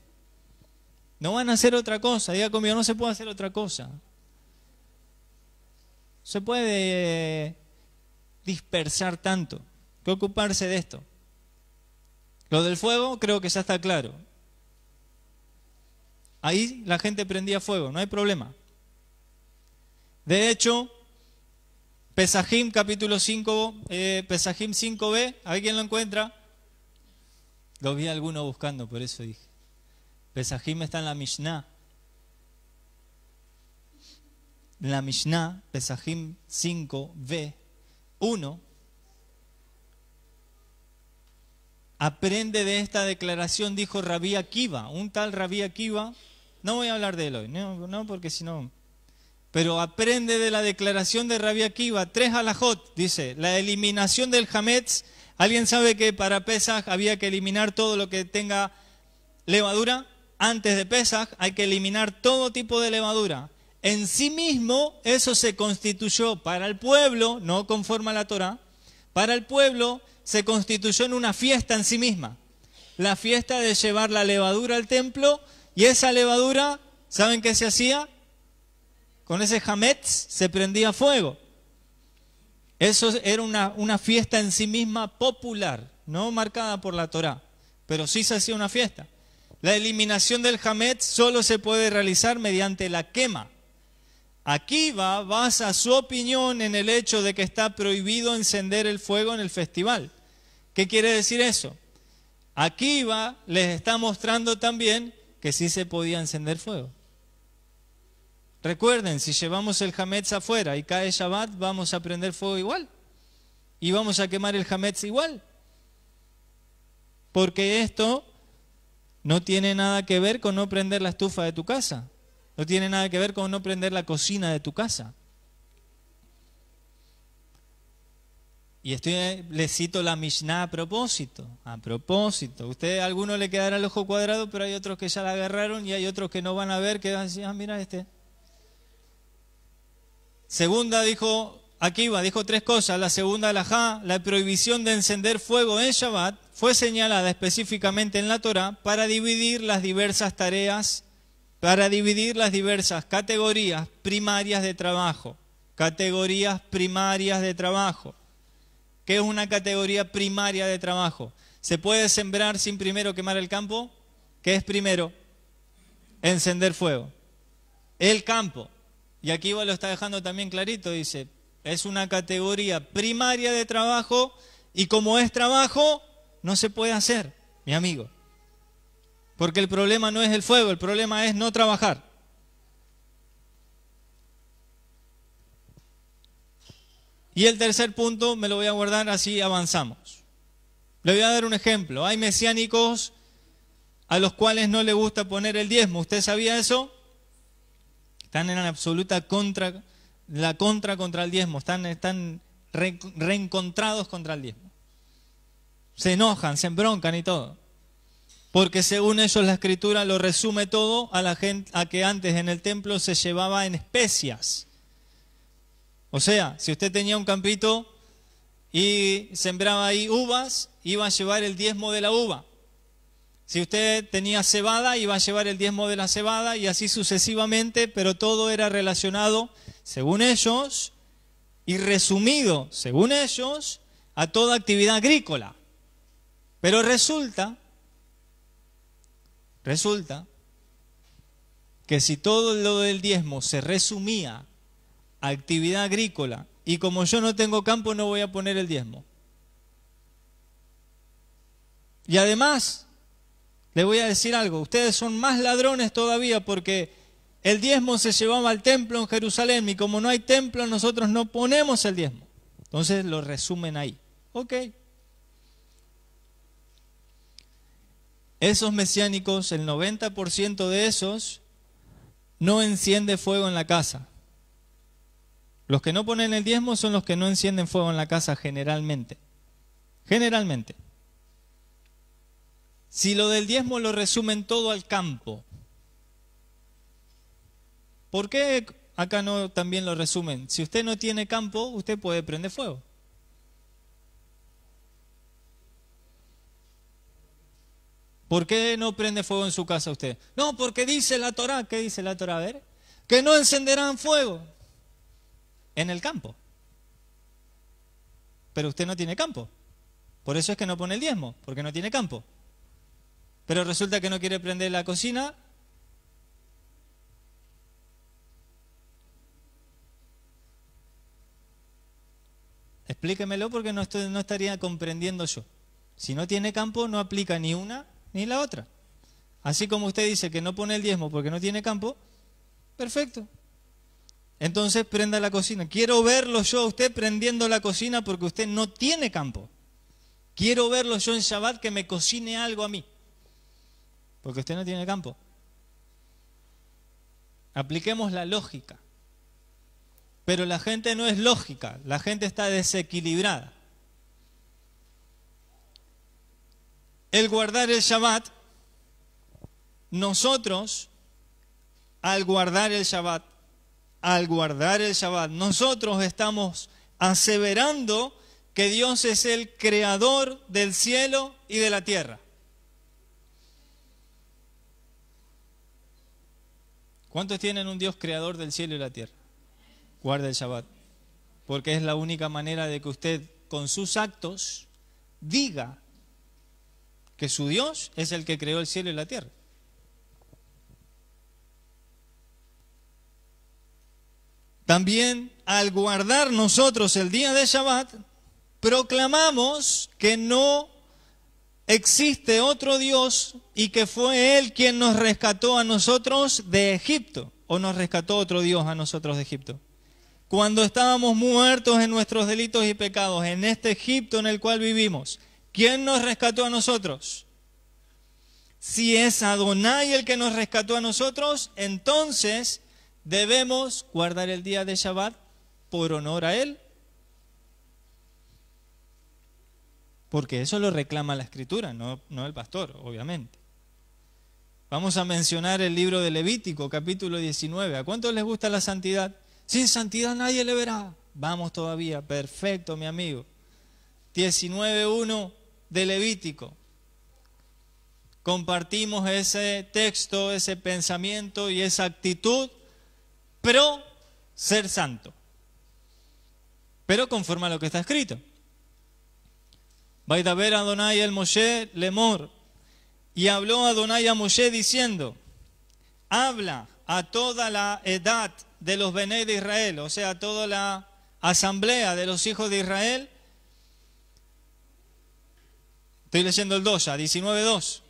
No van a hacer otra cosa. Diga conmigo, no se puede hacer otra cosa. Se puede dispersar tanto. Que ocuparse de esto. Lo del fuego creo que ya está claro. Ahí la gente prendía fuego, no hay problema. De hecho, Pesajim capítulo 5, eh, Pesajim 5b, ¿alguien lo encuentra? Lo vi alguno buscando, por eso dije. Pesajim está en la Mishnah. La Mishnah, Pesajim 5b, 1, aprende de esta declaración, dijo Rabí Akiva, un tal Rabí Akiva, no voy a hablar de él hoy, no porque si no pero aprende de la declaración de Rabia Akiva, tres alajot, dice, la eliminación del hametz. ¿Alguien sabe que para Pesach había que eliminar todo lo que tenga levadura? Antes de Pesach hay que eliminar todo tipo de levadura. En sí mismo eso se constituyó para el pueblo, no conforme a la Torah, para el pueblo se constituyó en una fiesta en sí misma. La fiesta de llevar la levadura al templo y esa levadura, ¿saben qué se hacía? Con ese hametz se prendía fuego. Eso era una, una, fiesta en sí misma popular, no marcada por la Torá, pero sí se hacía una fiesta. La eliminación del hametz solo se puede realizar mediante la quema. Aquí va, basa su opinión en el hecho de que está prohibido encender el fuego en el festival. ¿Qué quiere decir eso? Aquí va, les está mostrando también que sí se podía encender fuego. Recuerden, si llevamos el Hametz afuera y cae Shabbat, vamos a prender fuego igual. Y vamos a quemar el Hametz igual. Porque esto no tiene nada que ver con no prender la estufa de tu casa. No tiene nada que ver con no prender la cocina de tu casa. Y estoy, le cito la Mishnah a propósito. A propósito. Usted a le quedará el ojo cuadrado, pero hay otros que ya la agarraron y hay otros que no van a ver, que van a decir, ah, mira este. Segunda dijo, aquí va, dijo tres cosas. La segunda, la ja, la prohibición de encender fuego en Shabbat fue señalada específicamente en la Torah para dividir las diversas tareas, para dividir las diversas categorías primarias de trabajo. Categorías primarias de trabajo. ¿Qué es una categoría primaria de trabajo? ¿Se puede sembrar sin primero quemar el campo? ¿Qué es primero? Encender fuego. El campo. Y aquí lo está dejando también clarito, dice, es una categoría primaria de trabajo y como es trabajo, no se puede hacer, mi amigo. Porque el problema no es el fuego, el problema es no trabajar. Y el tercer punto me lo voy a guardar así avanzamos. Le voy a dar un ejemplo. Hay mesiánicos a los cuales no le gusta poner el diezmo. ¿Usted sabía eso? Están en absoluta contra, la contra contra el diezmo, están, están reencontrados contra el diezmo. Se enojan, se embroncan y todo. Porque según ellos la escritura lo resume todo a la gente a que antes en el templo se llevaba en especias. O sea, si usted tenía un campito y sembraba ahí uvas, iba a llevar el diezmo de la uva. Si usted tenía cebada, iba a llevar el diezmo de la cebada y así sucesivamente, pero todo era relacionado, según ellos, y resumido, según ellos, a toda actividad agrícola. Pero resulta, resulta que si todo lo del diezmo se resumía a actividad agrícola y como yo no tengo campo no voy a poner el diezmo. Y además, le voy a decir algo, ustedes son más ladrones todavía porque el diezmo se llevaba al templo en Jerusalén y como no hay templo nosotros no ponemos el diezmo. Entonces lo resumen ahí. Ok. Esos mesiánicos, el 90% de esos, no enciende fuego en la casa. Los que no ponen el diezmo son los que no encienden fuego en la casa generalmente. Generalmente. Si lo del diezmo lo resumen todo al campo, ¿por qué acá no también lo resumen? Si usted no tiene campo, usted puede prender fuego. ¿Por qué no prende fuego en su casa usted? No, porque dice la Torah, ¿qué dice la Torah? A ver, que no encenderán fuego en el campo. Pero usted no tiene campo. Por eso es que no pone el diezmo, porque no tiene campo. Pero resulta que no quiere prender la cocina. Explíquemelo porque no, estoy, no estaría comprendiendo yo. Si no tiene campo, no aplica ni una ni la otra. Así como usted dice que no pone el diezmo porque no tiene campo, perfecto. Entonces prenda la cocina. Quiero verlo yo a usted prendiendo la cocina porque usted no tiene campo. Quiero verlo yo en Shabbat que me cocine algo a mí. Porque usted no tiene campo. Apliquemos la lógica. Pero la gente no es lógica, la gente está desequilibrada. el guardar el Shabbat, nosotros, al guardar el Shabbat, al guardar el Shabbat, nosotros estamos aseverando que Dios es el creador del cielo y de la tierra. ¿Cuántos tienen un Dios creador del cielo y la tierra? Guarda el Shabbat. Porque es la única manera de que usted con sus actos diga que su Dios es el que creó el cielo y la tierra. También al guardar nosotros el día de Shabbat, proclamamos que no existe otro Dios y que fue Él quien nos rescató a nosotros de Egipto, o nos rescató otro Dios a nosotros de Egipto. Cuando estábamos muertos en nuestros delitos y pecados, en este Egipto en el cual vivimos, ¿Quién nos rescató a nosotros? Si es Adonai el que nos rescató a nosotros, entonces debemos guardar el día de Shabbat por honor a Él. Porque eso lo reclama la escritura, no, el pastor, obviamente. Vamos a mencionar el libro de Levítico, capítulo 19. ¿A cuántos les gusta la santidad? Sin santidad nadie le verá. Vamos todavía, perfecto, mi amigo. 19.1 de Levítico. Compartimos ese texto, ese pensamiento y esa actitud pro ser santo. Pero conforme a lo que está escrito. A a Adonai el Moshe Lemor. Y habló Adonai a Moshe diciendo, habla a toda la edad de los Bené de Israel, o sea, a toda la asamblea de los hijos de Israel, Estoy leyendo el 2 ya, 19.2.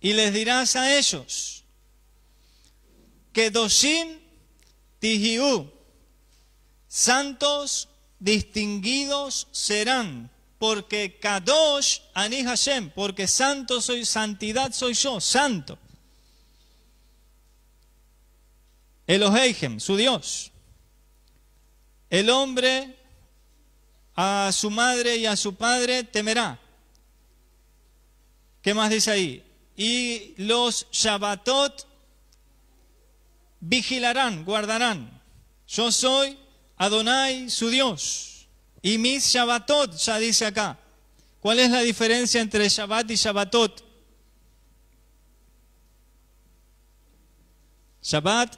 Y les dirás a ellos que Doshim Tihiu, santos distinguidos serán, porque Kadosh Ani Hashem, porque santo soy, santidad soy yo, santo. Eloheihem, su Dios. El hombre a su madre y a su padre temerá ¿Qué más dice ahí? Y los Shabbatot vigilarán, guardarán. Yo soy Adonai, su Dios. Y mis Shabbatot, ya dice acá. ¿Cuál es la diferencia entre Shabbat y Shabbatot? Shabbat,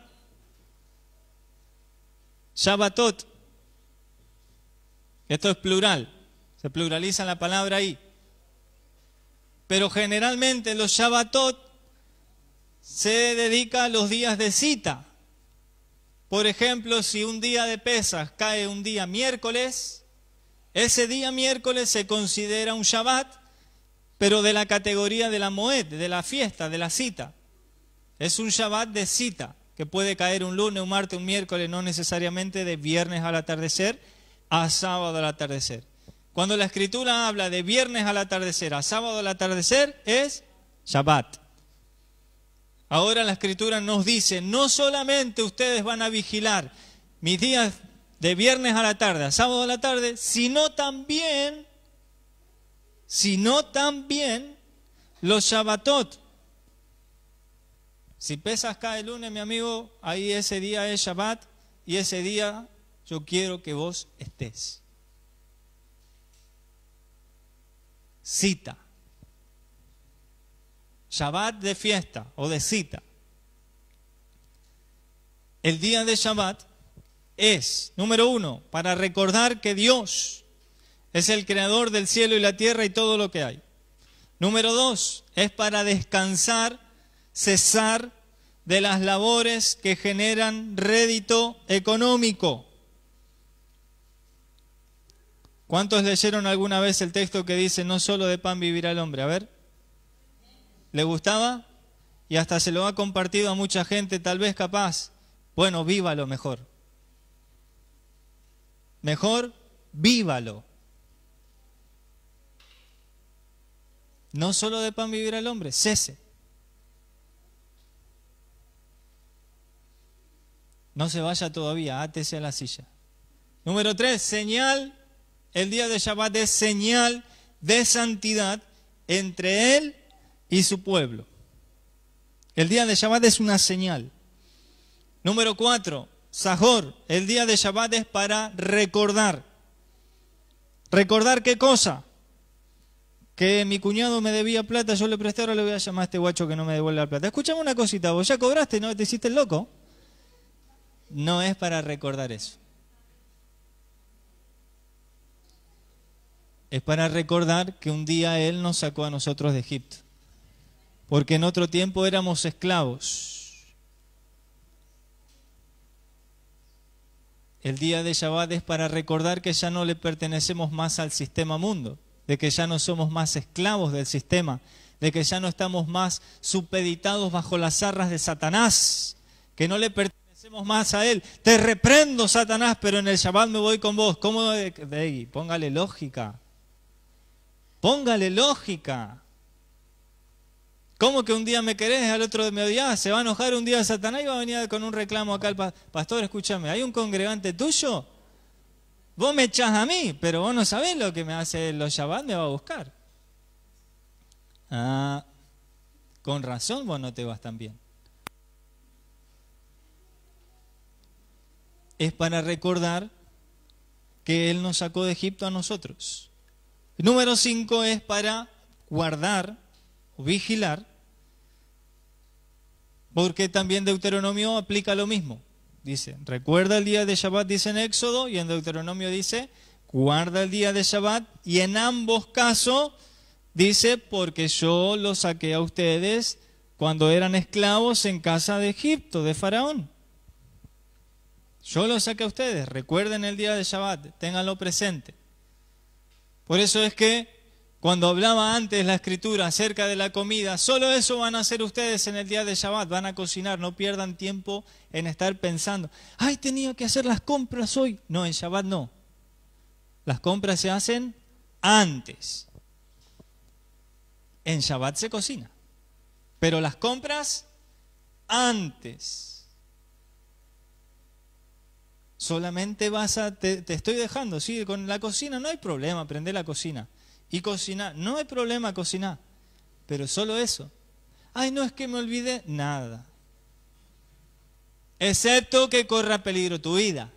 Shabbatot. Esto es plural. Se pluraliza la palabra ahí. Pero generalmente los Shabbatot se dedica a los días de cita. Por ejemplo, si un día de pesas cae un día miércoles, ese día miércoles se considera un Shabbat, pero de la categoría de la Moed, de la fiesta, de la cita. Es un Shabbat de cita, que puede caer un lunes, un martes, un miércoles, no necesariamente de viernes al atardecer a sábado al atardecer. Cuando la escritura habla de viernes al atardecer a sábado al atardecer, es Shabbat. Ahora la escritura nos dice, no solamente ustedes van a vigilar mis días de viernes a la tarde, a sábado a la tarde, sino también, sino también los Shabbatot. Si pesas cae lunes, mi amigo, ahí ese día es Shabbat y ese día yo quiero que vos estés. Cita. Shabbat de fiesta o de cita. El día de Shabbat es, número uno, para recordar que Dios es el creador del cielo y la tierra y todo lo que hay. Número dos, es para descansar, cesar de las labores que generan rédito económico. ¿Cuántos leyeron alguna vez el texto que dice no solo de pan vivirá el hombre? A ver. ¿Le gustaba? Y hasta se lo ha compartido a mucha gente, tal vez capaz. Bueno, vívalo mejor. Mejor, vívalo. No solo de pan vivirá el hombre, cese. No se vaya todavía, átese a la silla. Número tres, señal. El día de Shabbat es señal de santidad entre él y su pueblo. El día de Shabbat es una señal. Número cuatro, Sahor. El día de Shabbat es para recordar. ¿Recordar qué cosa? Que mi cuñado me debía plata, yo le presté, ahora le voy a llamar a este guacho que no me devuelve la plata. Escuchame una cosita, vos ya cobraste, ¿no? ¿Te hiciste loco? No es para recordar eso. Es para recordar que un día Él nos sacó a nosotros de Egipto porque en otro tiempo éramos esclavos. El día de Shabbat es para recordar que ya no le pertenecemos más al sistema mundo, de que ya no somos más esclavos del sistema, de que ya no estamos más supeditados bajo las arras de Satanás, que no le pertenecemos más a él. Te reprendo, Satanás, pero en el Shabbat me voy con vos. ¿Cómo? Póngale lógica. Póngale lógica. ¿Cómo que un día me querés, al otro me odiás? ¿Se va a enojar un día Satanás y va a venir con un reclamo acá al pastor? Escúchame, ¿hay un congregante tuyo? Vos me echás a mí, pero vos no sabés lo que me hace los Shabbat, me va a buscar. Ah, con razón vos no te vas tan bien. Es para recordar que Él nos sacó de Egipto a nosotros. Número cinco es para guardar vigilar porque también Deuteronomio aplica lo mismo. Dice, recuerda el día de Shabbat, dice en Éxodo, y en Deuteronomio dice, guarda el día de Shabbat, y en ambos casos dice, porque yo los saqué a ustedes cuando eran esclavos en casa de Egipto, de Faraón. Yo los saqué a ustedes, recuerden el día de Shabbat, ténganlo presente. Por eso es que cuando hablaba antes la escritura acerca de la comida, solo eso van a hacer ustedes en el día de Shabbat, van a cocinar, no pierdan tiempo en estar pensando, ay, tenía que hacer las compras hoy. No, en Shabbat no. Las compras se hacen antes. En Shabbat se cocina, pero las compras antes. Solamente vas a, te, estoy dejando, sí, con la cocina no hay problema, aprende la cocina y cocinar. No hay problema cocinar, pero solo eso. Ay, no es que me olvide nada. Excepto que corra peligro tu vida.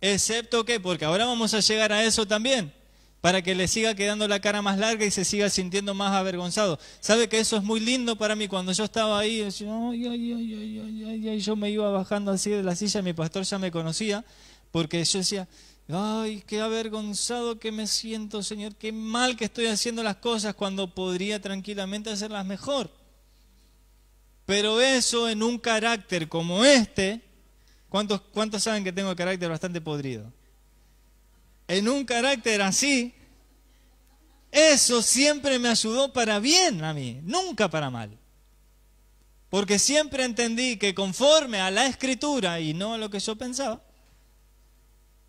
Excepto que, porque ahora vamos a llegar a eso también, para que le siga quedando la cara más larga y se siga sintiendo más avergonzado. ¿Sabe que eso es muy lindo para mí? Cuando yo estaba ahí, yo me iba bajando así de la silla, mi pastor ya me conocía, porque yo decía, Ay, qué avergonzado que me siento, Señor, qué mal que estoy haciendo las cosas cuando podría tranquilamente hacerlas mejor. Pero eso en un carácter como este, ¿cuántos, cuántos saben que tengo carácter bastante podrido? En un carácter así, eso siempre me ayudó para bien a mí, nunca para mal. Porque siempre entendí que conforme a la escritura y no a lo que yo pensaba,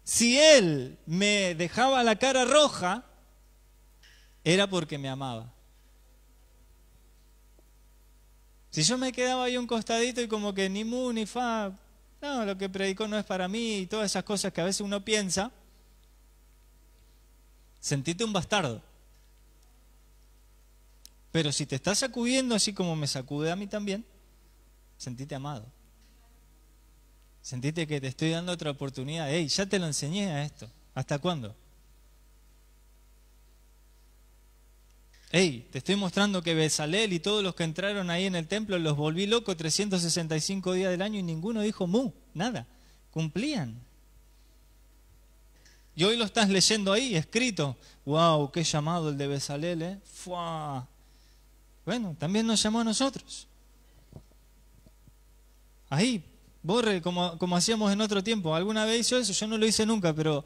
si él me dejaba la cara roja, era porque me amaba. Si yo me quedaba ahí un costadito y como que ni mu ni fa, no, lo que predicó no es para mí y todas esas cosas que a veces uno piensa, sentite un bastardo. Pero si te estás sacudiendo así como me sacude a mí también, sentite amado. Sentite que te estoy dando otra oportunidad. Ey, ya te lo enseñé a esto. ¿Hasta cuándo? Ey, te estoy mostrando que Besalel y todos los que entraron ahí en el templo los volví loco 365 días del año y ninguno dijo mu, nada. Cumplían. Y hoy lo estás leyendo ahí, escrito. ¡Wow! ¡Qué llamado el de Besalel, eh! ¡Fua! Bueno, también nos llamó a nosotros. Ahí, borre como, como hacíamos en otro tiempo. ¿Alguna vez hizo eso? Yo no lo hice nunca, pero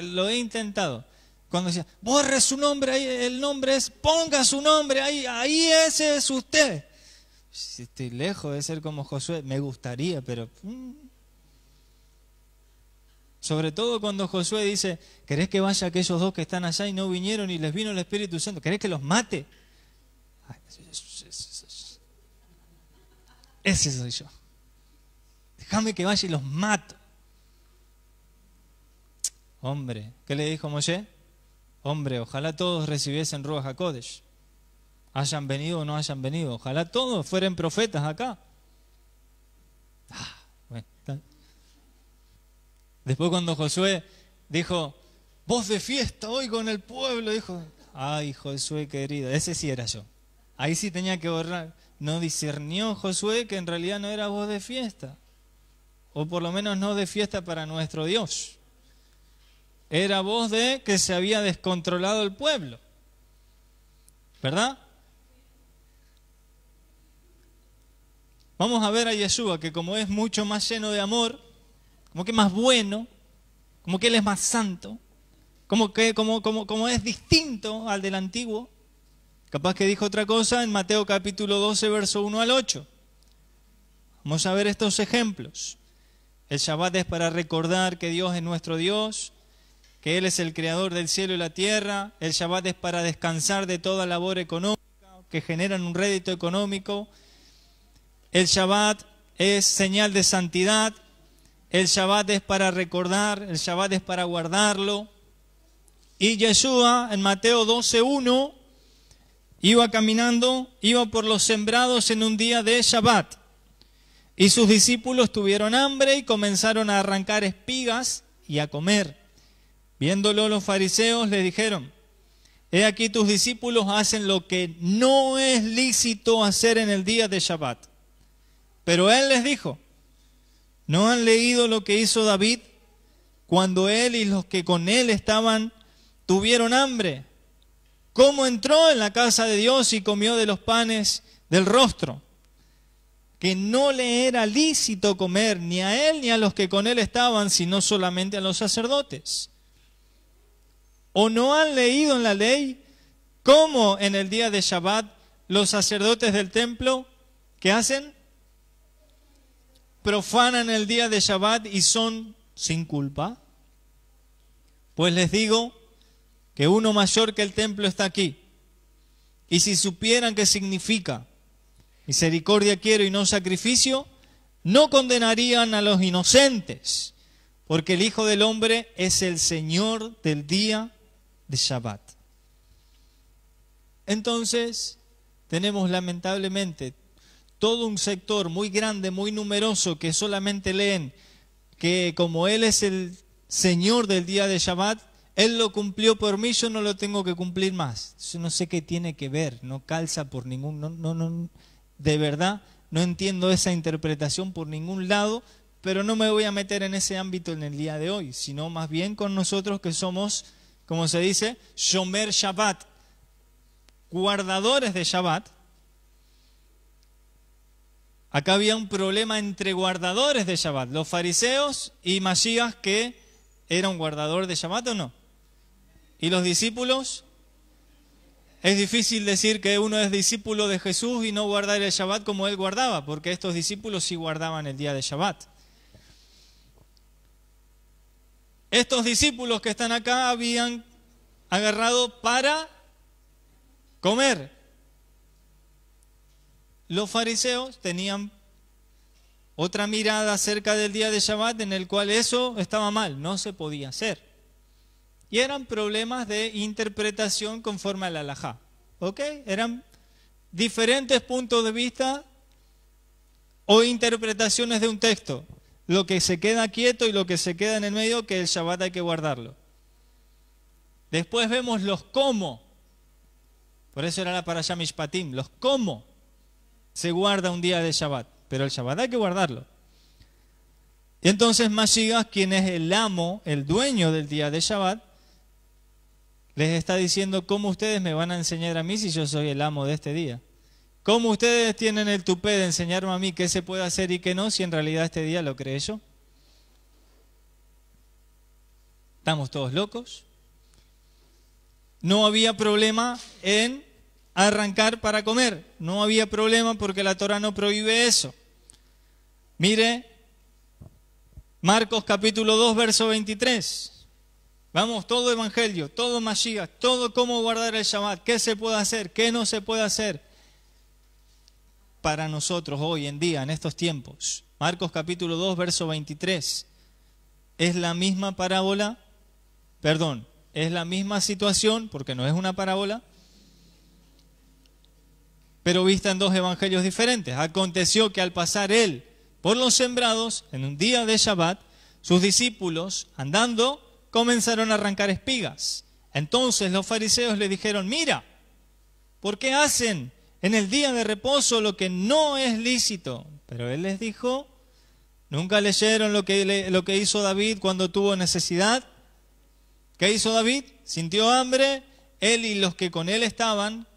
lo he intentado. Cuando decía, borre su nombre, ahí el nombre es, ponga su nombre ahí, ahí ese es usted. Si estoy lejos de ser como Josué, me gustaría, pero... Mm. Sobre todo cuando Josué dice, ¿querés que vaya aquellos dos que están allá y no vinieron y les vino el Espíritu Santo? ¿Querés que los mate? Ese soy yo. Déjame que vaya y los mato. Hombre, ¿qué le dijo Moshe? Hombre, ojalá todos recibiesen Ruach HaKodesh. Hayan venido o no hayan venido. Ojalá todos fueran profetas acá. Ah, Después cuando Josué dijo, voz de fiesta hoy con el pueblo, dijo, ay Josué querido, ese sí era yo. Ahí sí tenía que borrar. No discernió Josué que en realidad no era voz de fiesta. O por lo menos no de fiesta para nuestro Dios. Era voz de que se había descontrolado el pueblo. ¿Verdad? Vamos a ver a Yeshua que como es mucho más lleno de amor, como que más bueno, como que Él es más santo, como que como, como, como es distinto al del antiguo, Capaz que dijo otra cosa en Mateo capítulo 12, verso 1 al 8. Vamos a ver estos ejemplos. El Shabbat es para recordar que Dios es nuestro Dios, que Él es el creador del cielo y la tierra. El Shabbat es para descansar de toda labor económica que generan un rédito económico. El Shabbat es señal de santidad. El Shabbat es para recordar, el Shabbat es para guardarlo. Y Yeshua en Mateo 12.1 Iba caminando, iba por los sembrados en un día de Shabbat. Y sus discípulos tuvieron hambre y comenzaron a arrancar espigas y a comer. Viéndolo los fariseos le dijeron, He aquí tus discípulos hacen lo que no es lícito hacer en el día de Shabbat. Pero él les dijo, ¿no han leído lo que hizo David cuando él y los que con él estaban tuvieron hambre? cómo entró en la casa de Dios y comió de los panes del rostro, que no le era lícito comer ni a él ni a los que con él estaban, sino solamente a los sacerdotes. ¿O no han leído en la ley cómo en el día de Shabbat los sacerdotes del templo, ¿qué hacen? Profanan el día de Shabbat y son sin culpa. Pues les digo que uno mayor que el templo está aquí. Y si supieran qué significa misericordia quiero y no sacrificio, no condenarían a los inocentes, porque el Hijo del Hombre es el Señor del día de Shabbat. Entonces, tenemos lamentablemente todo un sector muy grande, muy numeroso, que solamente leen que como Él es el Señor del día de Shabbat, él lo cumplió por mí, yo no lo tengo que cumplir más. Yo no sé qué tiene que ver, no calza por ningún, no, no, no, de verdad no entiendo esa interpretación por ningún lado, pero no me voy a meter en ese ámbito en el día de hoy, sino más bien con nosotros que somos, como se dice, Shomer Shabbat, guardadores de Shabbat. Acá había un problema entre guardadores de Shabbat, los fariseos y Masías que era un guardador de Shabbat o no. ¿Y los discípulos? Es difícil decir que uno es discípulo de Jesús y no guardar el Shabbat como él guardaba, porque estos discípulos sí guardaban el día de Shabbat. Estos discípulos que están acá habían agarrado para comer. Los fariseos tenían otra mirada acerca del día de Shabbat en el cual eso estaba mal, no se podía hacer. Y eran problemas de interpretación conforme al alajá. ¿Ok? Eran diferentes puntos de vista o interpretaciones de un texto. Lo que se queda quieto y lo que se queda en el medio, que el Shabbat hay que guardarlo. Después vemos los cómo. Por eso era la para Mishpatim. Los cómo se guarda un día de Shabbat. Pero el Shabbat hay que guardarlo. Y entonces Mashiach, quien es el amo, el dueño del día de Shabbat, les está diciendo cómo ustedes me van a enseñar a mí si yo soy el amo de este día. ¿Cómo ustedes tienen el tupé de enseñarme a mí qué se puede hacer y qué no si en realidad este día lo creé yo? ¿Estamos todos locos? No había problema en arrancar para comer. No había problema porque la Torah no prohíbe eso. Mire, Marcos capítulo 2, verso 23. Vamos, todo evangelio, todo Mashiach, todo cómo guardar el Shabbat, qué se puede hacer, qué no se puede hacer para nosotros hoy en día, en estos tiempos. Marcos capítulo 2, verso 23. Es la misma parábola, perdón, es la misma situación, porque no es una parábola, pero vista en dos evangelios diferentes. Aconteció que al pasar él por los sembrados, en un día de Shabbat, sus discípulos, andando, comenzaron a arrancar espigas. Entonces los fariseos le dijeron, mira, ¿por qué hacen en el día de reposo lo que no es lícito? Pero él les dijo, ¿nunca leyeron lo que, lo que hizo David cuando tuvo necesidad? ¿Qué hizo David? Sintió hambre, él y los que con él estaban.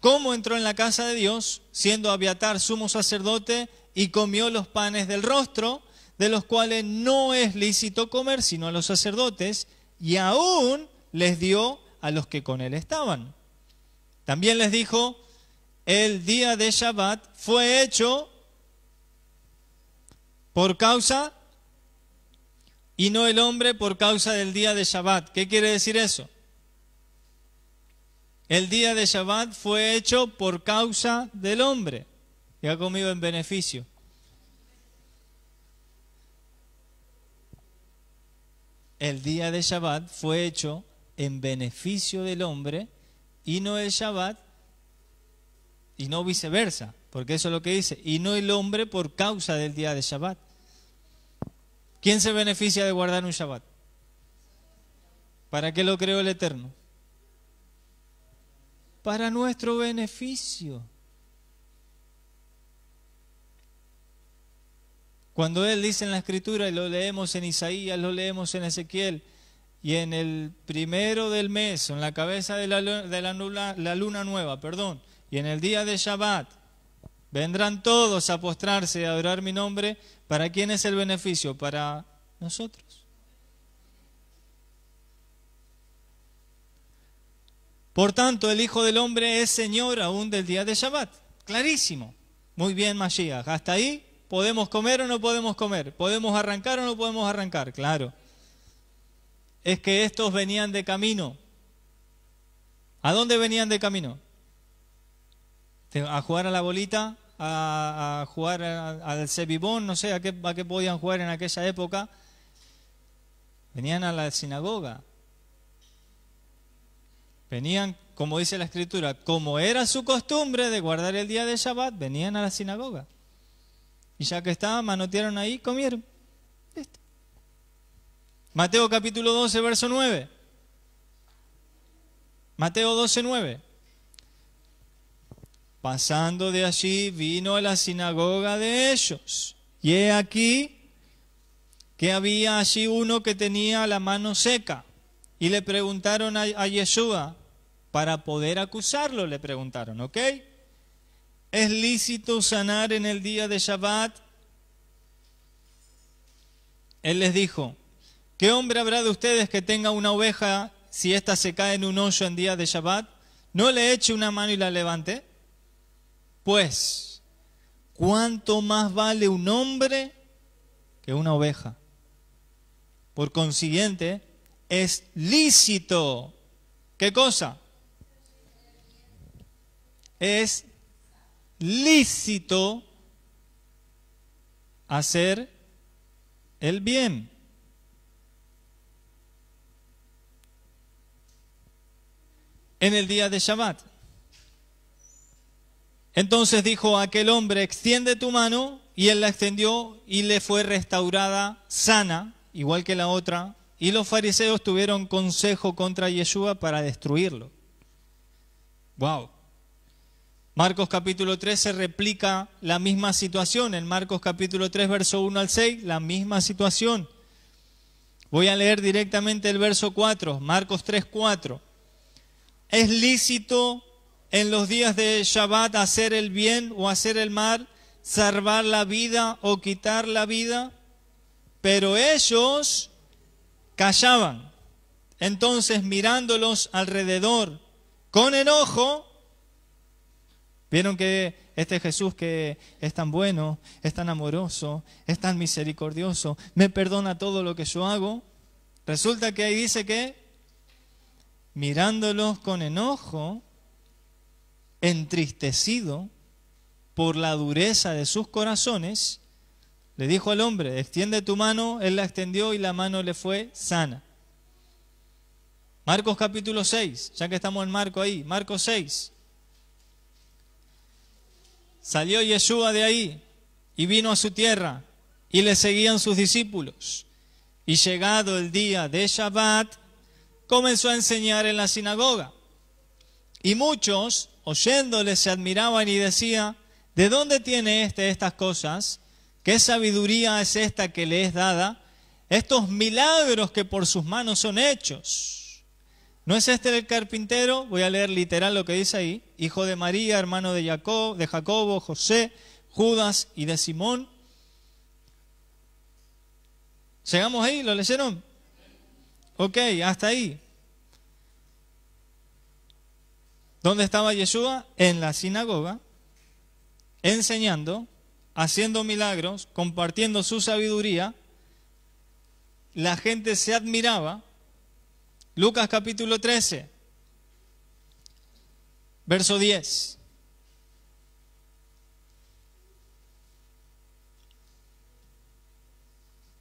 ¿Cómo entró en la casa de Dios, siendo Abiatar sumo sacerdote, y comió los panes del rostro? De los cuales no es lícito comer sino a los sacerdotes, y aún les dio a los que con él estaban. También les dijo, el día de Shabbat fue hecho por causa y no el hombre por causa del día de Shabbat. ¿Qué quiere decir eso? El día de Shabbat fue hecho por causa del hombre y ha comido en beneficio. El día de Shabbat fue hecho en beneficio del hombre y no el Shabbat y no viceversa, porque eso es lo que dice, y no el hombre por causa del día de Shabbat. ¿Quién se beneficia de guardar un Shabbat? ¿Para qué lo creó el Eterno? Para nuestro beneficio. Cuando Él dice en la Escritura, y lo leemos en Isaías, lo leemos en Ezequiel, y en el primero del mes, en la cabeza de la, luna, luna nueva, perdón, y en el día de Shabbat, vendrán todos a postrarse y a adorar mi nombre, ¿para quién es el beneficio? Para nosotros. Por tanto, el Hijo del Hombre es Señor aún del día de Shabbat. Clarísimo. Muy bien, Mashiach. Hasta ahí ¿Podemos comer o no podemos comer? ¿Podemos arrancar o no podemos arrancar? Claro. Es que estos venían de camino. ¿A dónde venían de camino? A jugar a la bolita, a, jugar al cebibón, no sé a qué, a qué podían jugar en aquella época. Venían a la sinagoga. Venían, como dice la escritura, como era su costumbre de guardar el día de Shabbat, venían a la sinagoga. Y ya que estaban, manotearon ahí, comieron. Mateo capítulo 12, verso 9. Mateo 12, 9. Pasando de allí, vino a la sinagoga de ellos. Y he aquí que había allí uno que tenía la mano seca. Y le preguntaron a, a Yeshua, para poder acusarlo, le preguntaron, ¿ok? ¿Es lícito sanar en el día de Shabbat? Él les dijo, ¿qué hombre habrá de ustedes que tenga una oveja si ésta se cae en un hoyo en día de Shabbat? ¿No le eche una mano y la levante? Pues, ¿cuánto más vale un hombre que una oveja? Por consiguiente, es lícito. ¿Qué cosa? Es lícito hacer el bien. En el día de Shabbat. Entonces dijo aquel hombre, extiende tu mano, y él la extendió y le fue restaurada sana, igual que la otra, y los fariseos tuvieron consejo contra Yeshua para destruirlo. Wow. Marcos capítulo 3 se replica la misma situación. En Marcos capítulo 3, verso 1 al 6, la misma situación. Voy a leer directamente el verso 4, Marcos 3, 4. ¿Es lícito en los días de Shabbat hacer el bien o hacer el mal, salvar la vida o quitar la vida? Pero ellos callaban. Entonces mirándolos alrededor con enojo, Vieron que este Jesús que es tan bueno, es tan amoroso, es tan misericordioso, me perdona todo lo que yo hago. Resulta que ahí dice que mirándolos con enojo, entristecido por la dureza de sus corazones, le dijo al hombre, extiende tu mano, él la extendió y la mano le fue sana. Marcos capítulo 6, ya que estamos en Marco ahí, Marcos 6. Salió Yeshua de ahí y vino a su tierra y le seguían sus discípulos. Y llegado el día de Shabbat, comenzó a enseñar en la sinagoga. Y muchos, oyéndole, se admiraban y decían, ¿de dónde tiene éste estas cosas? ¿Qué sabiduría es esta que le es dada? Estos milagros que por sus manos son hechos. ¿No es este el carpintero? Voy a leer literal lo que dice ahí. Hijo de María, hermano de de Jacobo, José, Judas y de Simón. ¿Llegamos ahí? ¿Lo leyeron? Ok, hasta ahí. ¿Dónde estaba Yeshua? En la sinagoga, enseñando, haciendo milagros, compartiendo su sabiduría. La gente se admiraba Lucas capítulo 13, verso 10.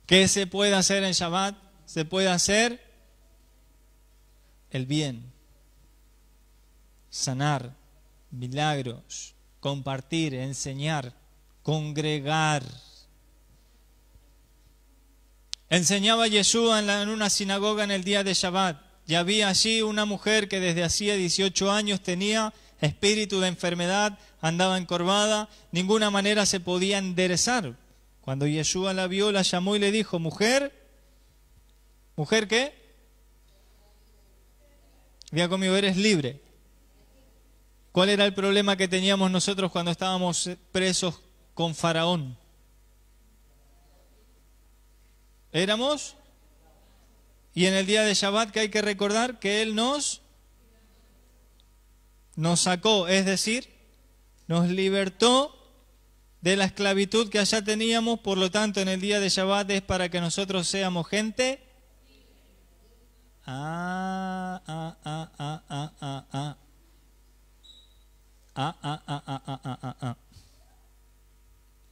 ¿Qué se puede hacer en Shabbat? Se puede hacer el bien, sanar, milagros, compartir, enseñar, congregar. Enseñaba Yeshua en, una sinagoga en el día de Shabbat y había allí una mujer que desde hacía 18 años tenía espíritu de enfermedad, andaba encorvada, ninguna manera se podía enderezar. Cuando Yeshua la vio, la llamó y le dijo, mujer, ¿mujer qué? Había conmigo, eres libre. ¿Cuál era el problema que teníamos nosotros cuando estábamos presos con Faraón? Éramos y en el día de Shabbat que hay que recordar que Él nos, nos sacó, es decir, nos libertó de la esclavitud que allá teníamos, por lo tanto en el día de Shabbat es para que nosotros seamos gente. Ah, ah, ah, ah, ah, ah, ah. Ah, ah, ah, ah, ah, ah, ah, ah.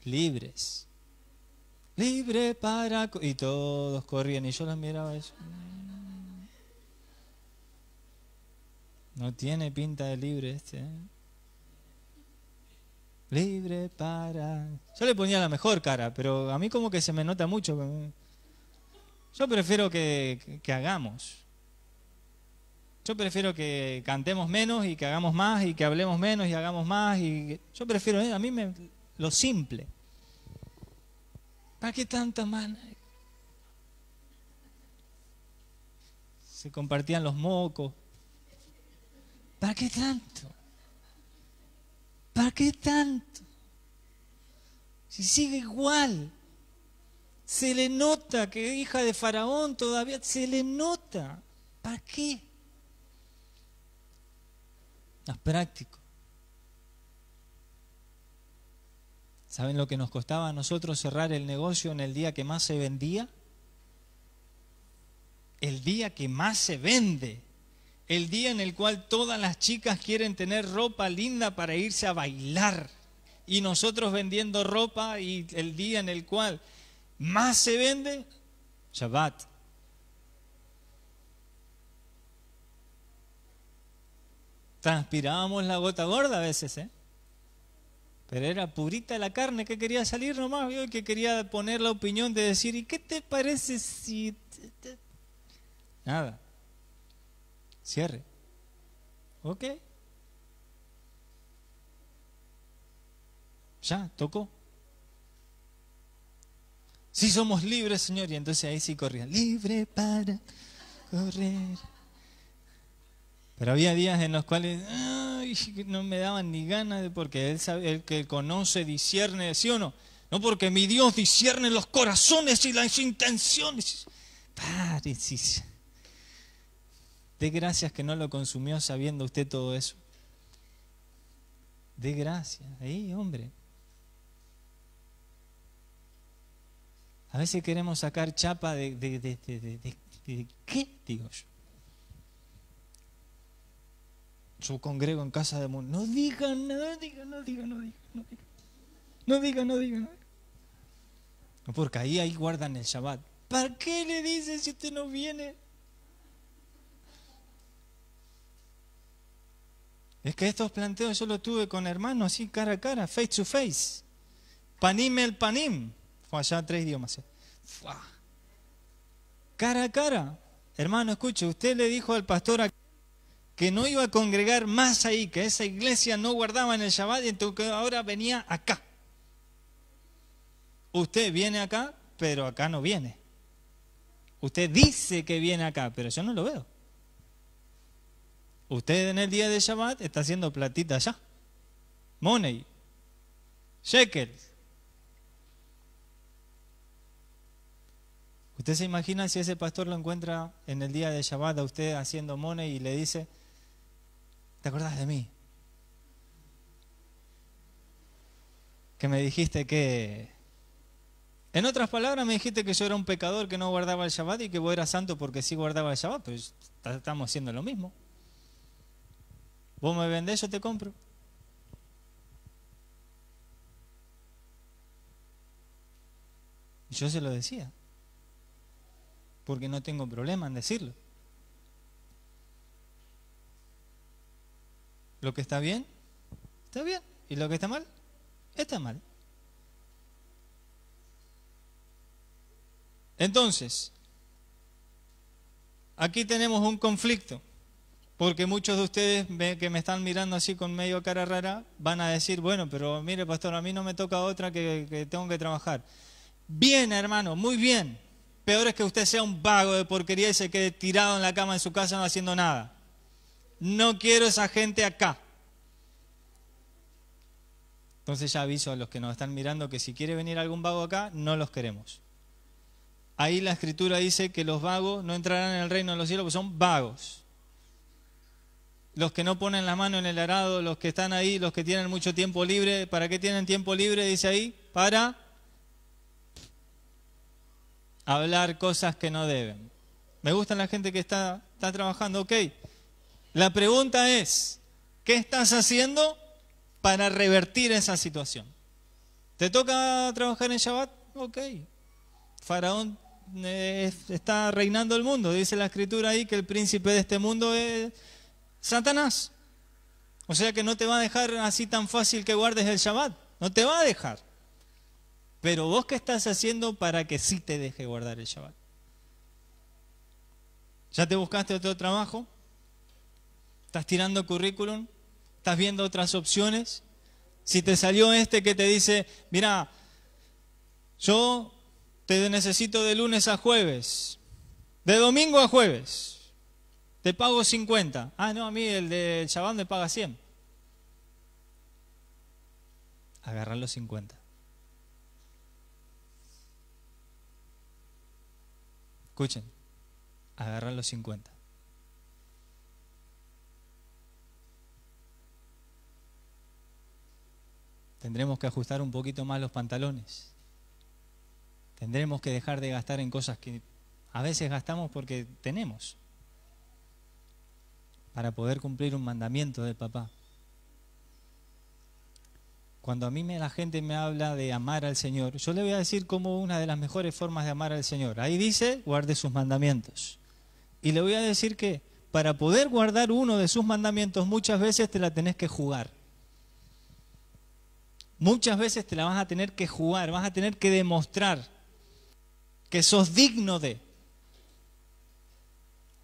Libres libre para... Y todos corrían y yo las miraba eso. No tiene pinta de libre este. ¿eh? Libre para... Yo le ponía la mejor cara, pero a mí como que se me nota mucho. Yo prefiero que, que hagamos. Yo prefiero que cantemos menos y que hagamos más y que hablemos menos y hagamos más. Y yo prefiero, ¿eh? a mí me, lo simple. ¿Para qué tanta mana? Se compartían los mocos. ¿Para qué tanto? ¿Para qué tanto? Si sigue igual. Se le nota que hija de Faraón todavía, se le nota. ¿Para qué? Es práctico. ¿Saben lo que nos costaba a nosotros cerrar el negocio en el día que más se vendía? El día que más se vende. El día en el cual todas las chicas quieren tener ropa linda para irse a bailar. Y nosotros vendiendo ropa y el día en el cual más se vende, Shabbat. Transpirábamos la gota gorda a veces, ¿eh? Pero era purita la carne que quería salir nomás, ¿vio? que quería poner la opinión de decir, ¿y qué te parece si... Nada. Cierre. Ok. Ya, tocó. Si somos libres, Señor. Y entonces ahí sí corría. Libre para correr. Pero había días en los cuales no me daban ni ganas de porque él sabe, el que conoce, discierne, ¿sí o no? No porque mi Dios discierne los corazones y las intenciones. Pare, De gracias que no lo consumió sabiendo usted todo eso. De gracias. Ahí, hombre. A veces queremos sacar chapa de, de, de, de qué, digo yo. Yo congrego en casa de mundo. No digan, no digan, no digan, no digan, no digan. No digan, no digan. No Porque ahí, ahí guardan el Shabbat. ¿Para qué le dice si usted no viene? Es que estos planteos yo los tuve con hermanos así cara a cara, face to face. Panim el panim. Fue allá tres idiomas. ¿eh? Cara a cara. Hermano, escuche, usted le dijo al pastor aquí que no iba a congregar más ahí, que esa iglesia no guardaba en el Shabbat y entonces ahora venía acá. Usted viene acá, pero acá no viene. Usted dice que viene acá, pero yo no lo veo. Usted en el día de Shabbat está haciendo platita allá. Money. Shekels. ¿Usted se imagina si ese pastor lo encuentra en el día de Shabbat a usted haciendo money y le dice, ¿Te acordás de mí? Que me dijiste que... En otras palabras, me dijiste que yo era un pecador que no guardaba el Shabbat y que vos eras santo porque sí guardaba el Shabbat, pues estamos haciendo lo mismo. Vos me vendés, yo te compro. Y yo se lo decía, porque no tengo problema en decirlo. Lo que está bien, está bien. Y lo que está mal, está mal. Entonces, aquí tenemos un conflicto, porque muchos de ustedes que me están mirando así con medio cara rara van a decir, bueno, pero mire, pastor, a mí no me toca otra que, tengo que trabajar. Bien, hermano, muy bien. Peor es que usted sea un vago de porquería y se quede tirado en la cama en su casa no haciendo nada. No quiero esa gente acá. Entonces ya aviso a los que nos están mirando que si quiere venir algún vago acá, no los queremos. Ahí la escritura dice que los vagos no entrarán en el reino de los cielos porque son vagos. Los que no ponen la mano en el arado, los que están ahí, los que tienen mucho tiempo libre, ¿para qué tienen tiempo libre? Dice ahí, para hablar cosas que no deben. Me gusta la gente que está trabajando, ok. La pregunta es, ¿qué estás haciendo para revertir esa situación? ¿Te toca trabajar en Shabbat? Ok. Faraón eh, está reinando el mundo. Dice la escritura ahí que el príncipe de este mundo es Satanás. O sea que no te va a dejar así tan fácil que guardes el Shabbat. No te va a dejar. Pero vos qué estás haciendo para que sí te deje guardar el Shabbat. ¿Ya te buscaste otro trabajo? ¿Estás tirando currículum? ¿Estás viendo otras opciones? Si te salió este que te dice, mira, yo te necesito de lunes a jueves, de domingo a jueves, te pago 50. Ah, no, a mí el de Shabbat me paga 100. agarrar los 50. Escuchen, agarrar los 50. Tendremos que ajustar un poquito más los pantalones. Tendremos que dejar de gastar en cosas que a veces gastamos porque tenemos para poder cumplir un mandamiento del papá. Cuando a mí me, la gente me habla de amar al Señor, yo le voy a decir como una de las mejores formas de amar al Señor. Ahí dice, guarde sus mandamientos. Y le voy a decir que para poder guardar uno de sus mandamientos muchas veces te la tenés que jugar. Muchas veces te la vas a tener que jugar, vas a tener que demostrar que sos digno de.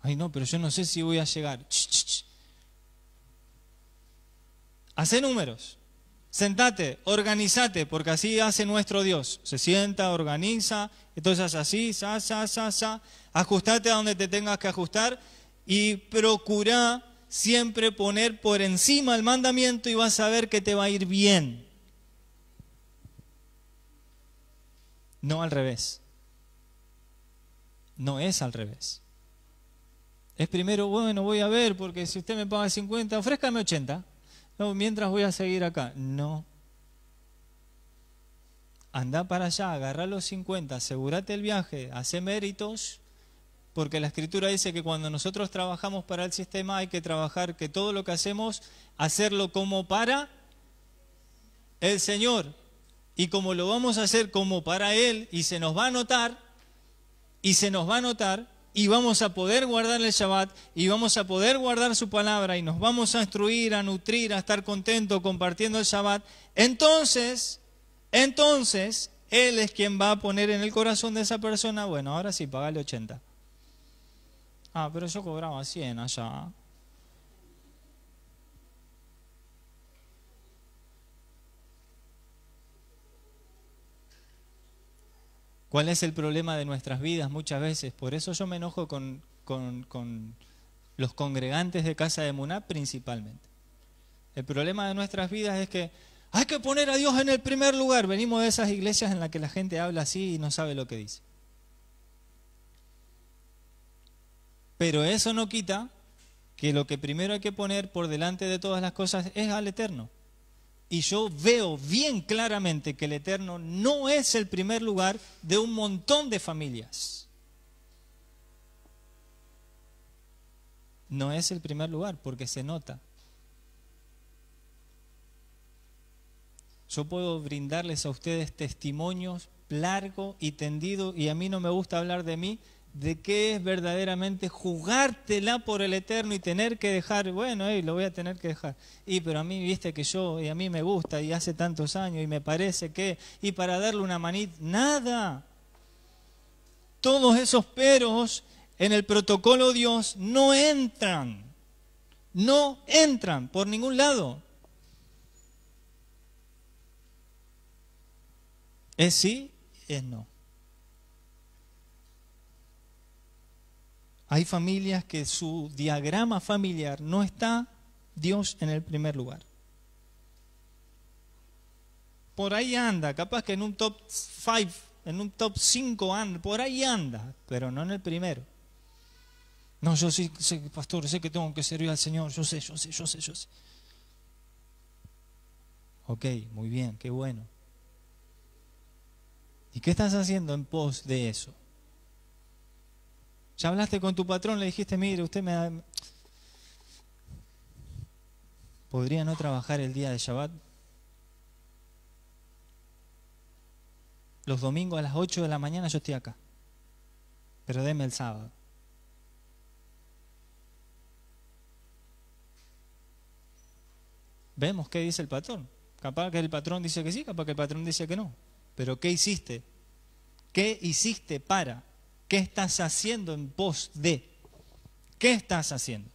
Ay, no, pero yo no sé si voy a llegar. Hace números. Sentate, organizate, porque así hace nuestro Dios. Se sienta, organiza, entonces así, sa, sa, sa, sa. Ajustate a donde te tengas que ajustar y procura siempre poner por encima el mandamiento y vas a ver que te va a ir bien. No al revés. No es al revés. Es primero, bueno, voy a ver, porque si usted me paga 50, ofrézcame 80. No, mientras voy a seguir acá. No. Anda para allá, agarra los 50, asegúrate el viaje, hace méritos, porque la escritura dice que cuando nosotros trabajamos para el sistema hay que trabajar, que todo lo que hacemos, hacerlo como para el Señor. Y como lo vamos a hacer como para Él, y se nos va a notar, y se nos va a notar, y vamos a poder guardar el Shabbat y vamos a poder guardar su palabra y nos vamos a instruir, a nutrir, a estar contentos compartiendo el Shabbat, entonces, entonces, Él es quien va a poner en el corazón de esa persona, bueno, ahora sí, pagale 80. Ah, pero yo cobraba 100 allá. ¿Cuál es el problema de nuestras vidas muchas veces? Por eso yo me enojo con, los congregantes de Casa de Muná principalmente. El problema de nuestras vidas es que hay que poner a Dios en el primer lugar. Venimos de esas iglesias en las que la gente habla así y no sabe lo que dice. Pero eso no quita que lo que primero hay que poner por delante de todas las cosas es al Eterno. Y yo veo bien claramente que el Eterno no es el primer lugar de un montón de familias. No es el primer lugar porque se nota. Yo puedo brindarles a ustedes testimonios largo y tendido y a mí no me gusta hablar de mí, de qué es verdaderamente jugártela por el eterno y tener que dejar, bueno, lo voy a tener que dejar. Y pero a mí, viste que yo, y a mí me gusta, y hace tantos años, y me parece que, y para darle una manita, nada. Todos esos peros en el protocolo Dios no entran, no entran por ningún lado. Es sí, es no. Hay familias que su diagrama familiar no está Dios en el primer lugar. Por ahí anda, capaz que en un top 5, en un top 5 anda, por ahí anda, pero no en el primero. No, yo sí sé, pastor, sé que tengo que servir al Señor, yo sé, yo sé, yo sé, yo sé. Ok, muy bien, qué bueno. ¿Y qué estás haciendo en pos de eso? Ya hablaste con tu patrón, le dijiste, mire, usted me da... ¿Podría no trabajar el día de Shabbat? Los domingos a las 8 de la mañana yo estoy acá. Pero deme el sábado. Vemos qué dice el patrón. Capaz que el patrón dice que sí, capaz que el patrón dice que no. Pero ¿qué hiciste? ¿Qué hiciste para? ¿Qué estás haciendo en pos de? ¿Qué estás haciendo?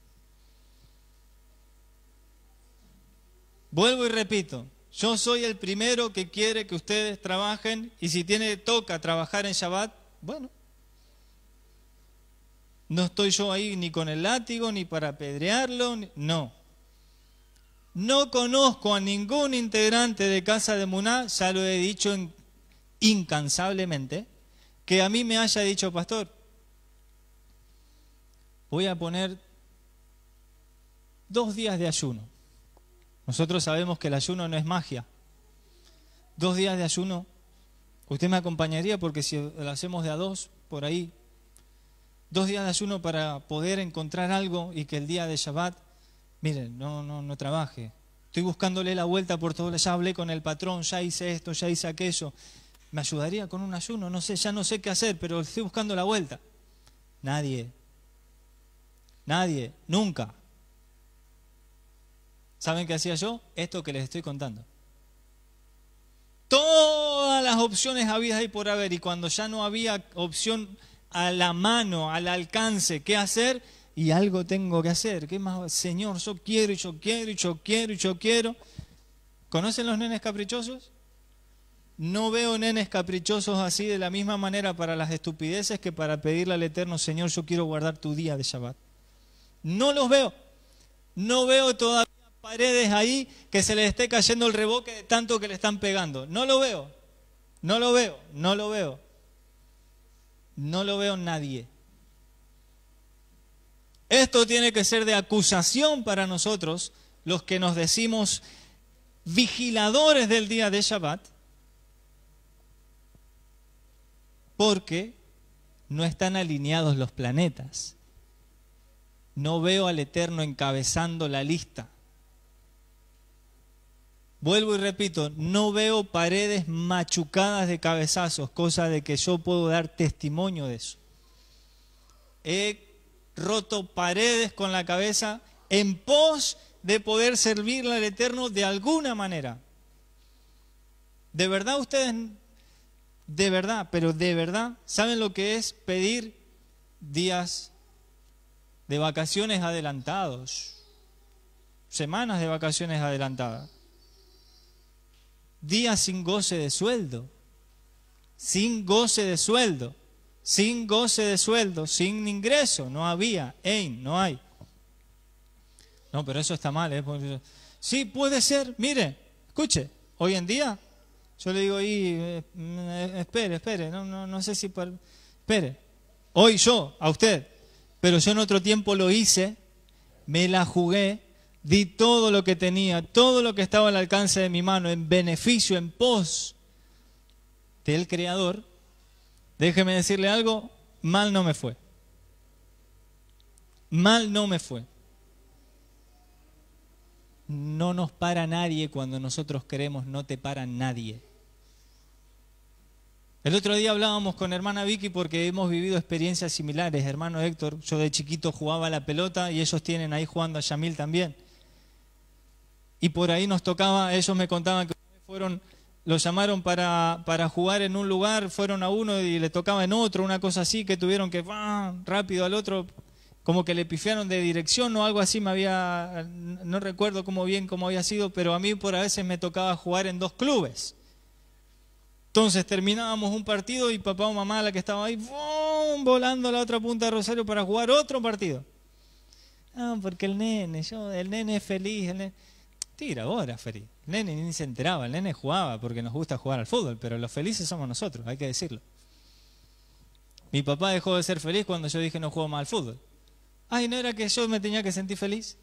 Vuelvo y repito, yo soy el primero que quiere que ustedes trabajen y si tiene toca trabajar en Shabbat, bueno. No estoy yo ahí ni con el látigo ni para apedrearlo, no. No conozco a ningún integrante de Casa de Muná, ya lo he dicho incansablemente, que a mí me haya dicho, pastor, voy a poner dos días de ayuno. Nosotros sabemos que el ayuno no es magia. Dos días de ayuno, usted me acompañaría porque si lo hacemos de a dos, por ahí, dos días de ayuno para poder encontrar algo y que el día de Shabbat, miren, no, no, no trabaje. Estoy buscándole la vuelta por todo, ya hablé con el patrón, ya hice esto, ya hice aquello. ¿Me ayudaría con un ayuno? No sé, ya no sé qué hacer, pero estoy buscando la vuelta. Nadie. Nadie, nunca. ¿Saben qué hacía yo? Esto que les estoy contando. Todas las opciones habidas y por haber, y cuando ya no había opción a la mano, al alcance, ¿qué hacer? Y algo tengo que hacer. ¿Qué más? Señor, yo quiero y yo quiero y yo quiero y yo quiero. ¿Conocen los nenes caprichosos? No veo nenes caprichosos así de la misma manera para las estupideces que para pedirle al Eterno, Señor, yo quiero guardar tu día de Shabbat. No los veo. No veo todavía paredes ahí que se les esté cayendo el reboque de tanto que le están pegando. No lo veo, no lo veo, no lo veo. No lo veo nadie. Esto tiene que ser de acusación para nosotros, los que nos decimos vigiladores del día de Shabbat, porque no están alineados los planetas. No veo al Eterno encabezando la lista. Vuelvo y repito, no veo paredes machucadas de cabezazos, cosa de que yo puedo dar testimonio de eso. He roto paredes con la cabeza en pos de poder servirle al Eterno de alguna manera. De verdad ustedes, de verdad, pero de verdad, ¿saben lo que es pedir días de vacaciones adelantados? Semanas de vacaciones adelantadas días sin goce de sueldo, sin goce de sueldo, sin goce de sueldo, sin ingreso, no había, EIN, no hay. No, pero eso está mal. ¿eh? Sí, puede ser, mire, escuche, hoy en día, yo le digo ahí, eh, espere, espere, no, no, no sé si, espere, hoy yo, a usted, pero yo en otro tiempo lo hice, me la jugué, di todo lo que tenía, todo lo que estaba al alcance de mi mano, en beneficio, en pos del Creador, déjeme decirle algo, mal no me fue. Mal no me fue. No nos para nadie cuando nosotros queremos, no te para nadie. El otro día hablábamos con hermana Vicky porque hemos vivido experiencias similares. Hermano Héctor, yo de chiquito jugaba la pelota y ellos tienen ahí jugando a Yamil también y por ahí nos tocaba, ellos me contaban que fueron, lo llamaron para, para jugar en un lugar, fueron a uno y le tocaba en otro, una cosa así, que tuvieron que rápido al otro, como que le pifiaron de dirección o algo así, me había, no recuerdo cómo bien cómo había sido, pero a mí por a veces me tocaba jugar en dos clubes. Entonces terminábamos un partido y papá o mamá, la que estaba ahí, volando a la otra punta de Rosario para jugar otro partido. Ah, porque el nene, yo, el nene es feliz, el nene... Tira ahora, Feri. El nene ni se enteraba, el nene jugaba porque nos gusta jugar al fútbol, pero los felices somos nosotros, hay que decirlo. Mi papá dejó de ser feliz cuando yo dije no juego más al fútbol. Ay, ¿no era que yo me tenía que sentir feliz?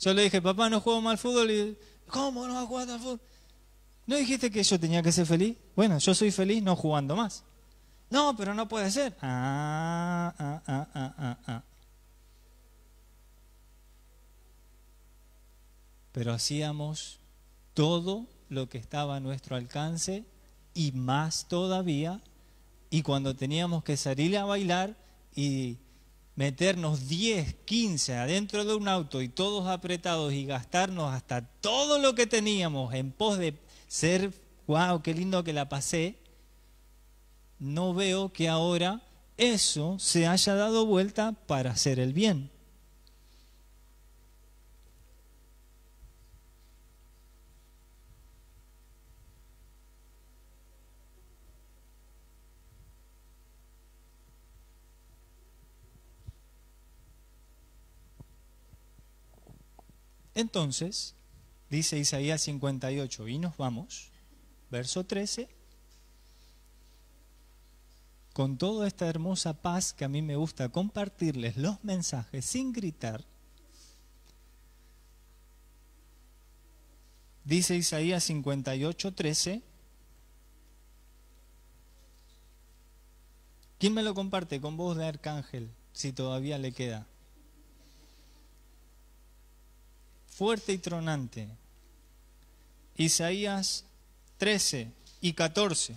Yo le dije, papá, no juego más al fútbol y ¿cómo no vas a jugar al fútbol? ¿No dijiste que yo tenía que ser feliz? Bueno, yo soy feliz no jugando más. No, pero no puede ser. Ah, ah, ah, ah, ah. ah. pero hacíamos todo lo que estaba a nuestro alcance y más todavía. Y cuando teníamos que salir a bailar y meternos 10, 15 adentro de un auto y todos apretados y gastarnos hasta todo lo que teníamos en pos de ser, wow, qué lindo que la pasé, no veo que ahora eso se haya dado vuelta para hacer el bien. Entonces, dice Isaías 58, y nos vamos, verso 13, con toda esta hermosa paz que a mí me gusta compartirles los mensajes sin gritar, dice Isaías 58, 13, ¿quién me lo comparte con voz de arcángel, si todavía le queda? Fuerte y tronante. Isaías 13 y 14.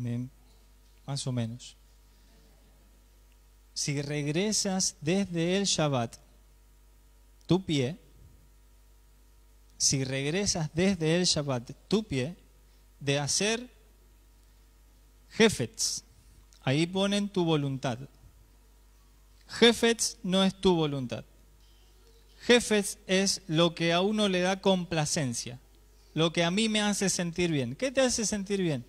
Amén. Más o menos. Si regresas desde el Shabbat, tu pie, si regresas desde el Shabbat, tu pie, de hacer jefets, ahí ponen tu voluntad. Jefets no es tu voluntad. Jefets es lo que a uno le da complacencia, lo que a mí me hace sentir bien. ¿Qué te hace sentir bien?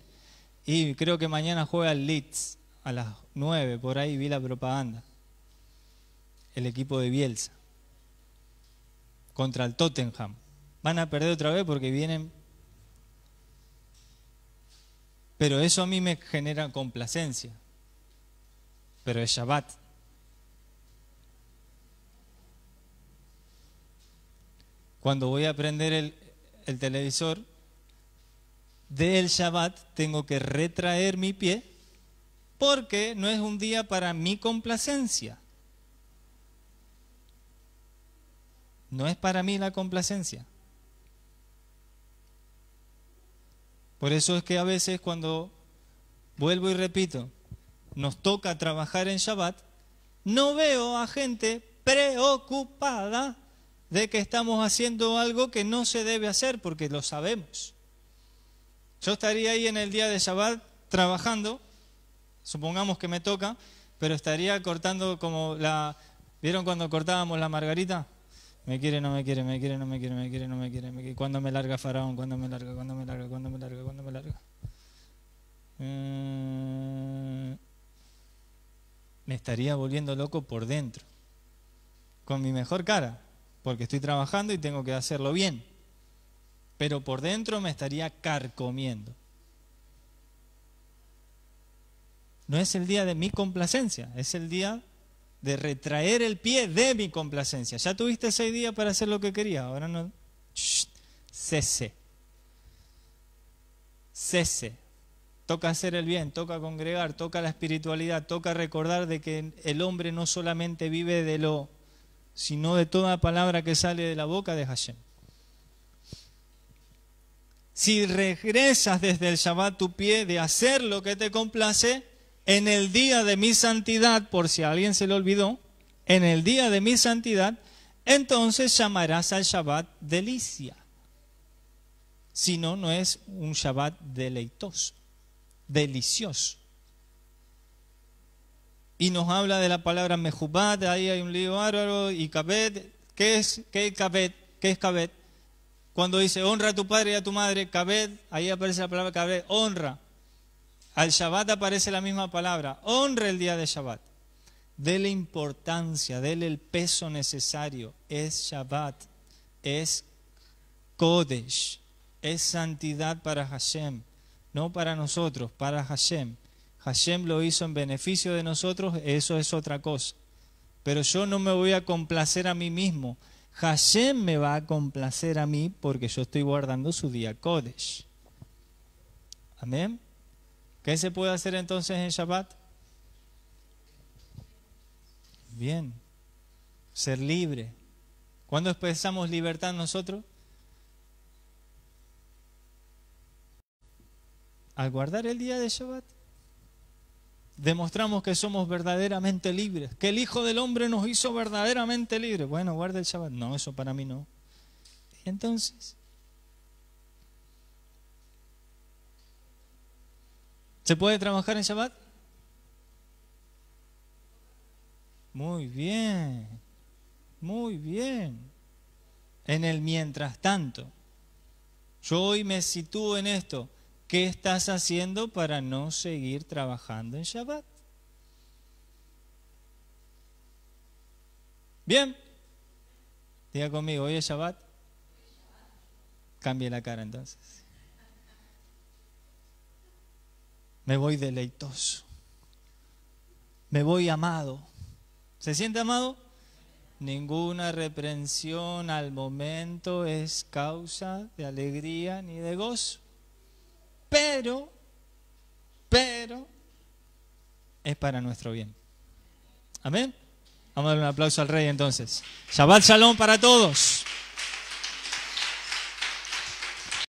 Y creo que mañana juega el Leeds a las 9, por ahí vi la propaganda. El equipo de Bielsa. Contra el Tottenham. Van a perder otra vez porque vienen... Pero eso a mí me genera complacencia. Pero es Shabbat. Cuando voy a prender el, el televisor, del Shabbat tengo que retraer mi pie porque no es un día para mi complacencia. No es para mí la complacencia. Por eso es que a veces cuando vuelvo y repito, nos toca trabajar en Shabbat, no veo a gente preocupada de que estamos haciendo algo que no se debe hacer porque lo sabemos. Yo estaría ahí en el día de Shabbat trabajando, supongamos que me toca, pero estaría cortando como la... ¿Vieron cuando cortábamos la margarita? Me quiere, no me quiere, me quiere, no me quiere, me quiere, no me quiere. Me quiere. ¿Cuándo me larga Faraón? ¿Cuándo me larga? ¿Cuándo me larga? ¿Cuándo me larga? ¿Cuándo me larga? Eh, me estaría volviendo loco por dentro, con mi mejor cara, porque estoy trabajando y tengo que hacerlo bien pero por dentro me estaría carcomiendo. No es el día de mi complacencia, es el día de retraer el pie de mi complacencia. Ya tuviste seis días para hacer lo que quería, ahora no. cese. Cese. Toca hacer el bien, toca congregar, toca la espiritualidad, toca recordar de que el hombre no solamente vive de lo, sino de toda palabra que sale de la boca de Hashem. Si regresas desde el Shabbat tu pie de hacer lo que te complace, en el día de mi santidad, por si a alguien se le olvidó, en el día de mi santidad, entonces llamarás al Shabbat delicia. Si no, no es un Shabbat deleitoso, delicioso. Y nos habla de la palabra mejubat, ahí hay un lío bárbaro, y kabet, ¿qué es, qué kabet? ¿Qué es kabet? Cuando dice honra a tu padre y a tu madre, kabed, ahí aparece la palabra kabed, honra. Al Shabbat aparece la misma palabra, honra el día de Shabbat. Dele importancia, dele el peso necesario. Es Shabbat, es Kodesh, es santidad para Hashem, no para nosotros, para Hashem. Hashem lo hizo en beneficio de nosotros, eso es otra cosa. Pero yo no me voy a complacer a mí mismo Hashem me va a complacer a mí porque yo estoy guardando su día Kodesh. Amén. ¿Qué se puede hacer entonces en Shabbat? Bien. Ser libre, ¿Cuándo expresamos libertad nosotros? Al guardar el día de Shabbat. Demostramos que somos verdaderamente libres, que el Hijo del Hombre nos hizo verdaderamente libres. Bueno, guarda el Shabbat. No, eso para mí no. entonces, ¿se puede trabajar en Shabbat? Muy bien, muy bien. En el mientras tanto, yo hoy me sitúo en esto. ¿Qué estás haciendo para no seguir trabajando en Shabbat? Bien. Diga conmigo, hoy es Shabbat. Cambie la cara entonces. Me voy deleitoso. Me voy amado. ¿Se siente amado? Ninguna reprensión al momento es causa de alegría ni de gozo. Pero, pero, es para nuestro bien. Amén. Vamos a dar un aplauso al rey entonces. Shabbat Shalom para todos.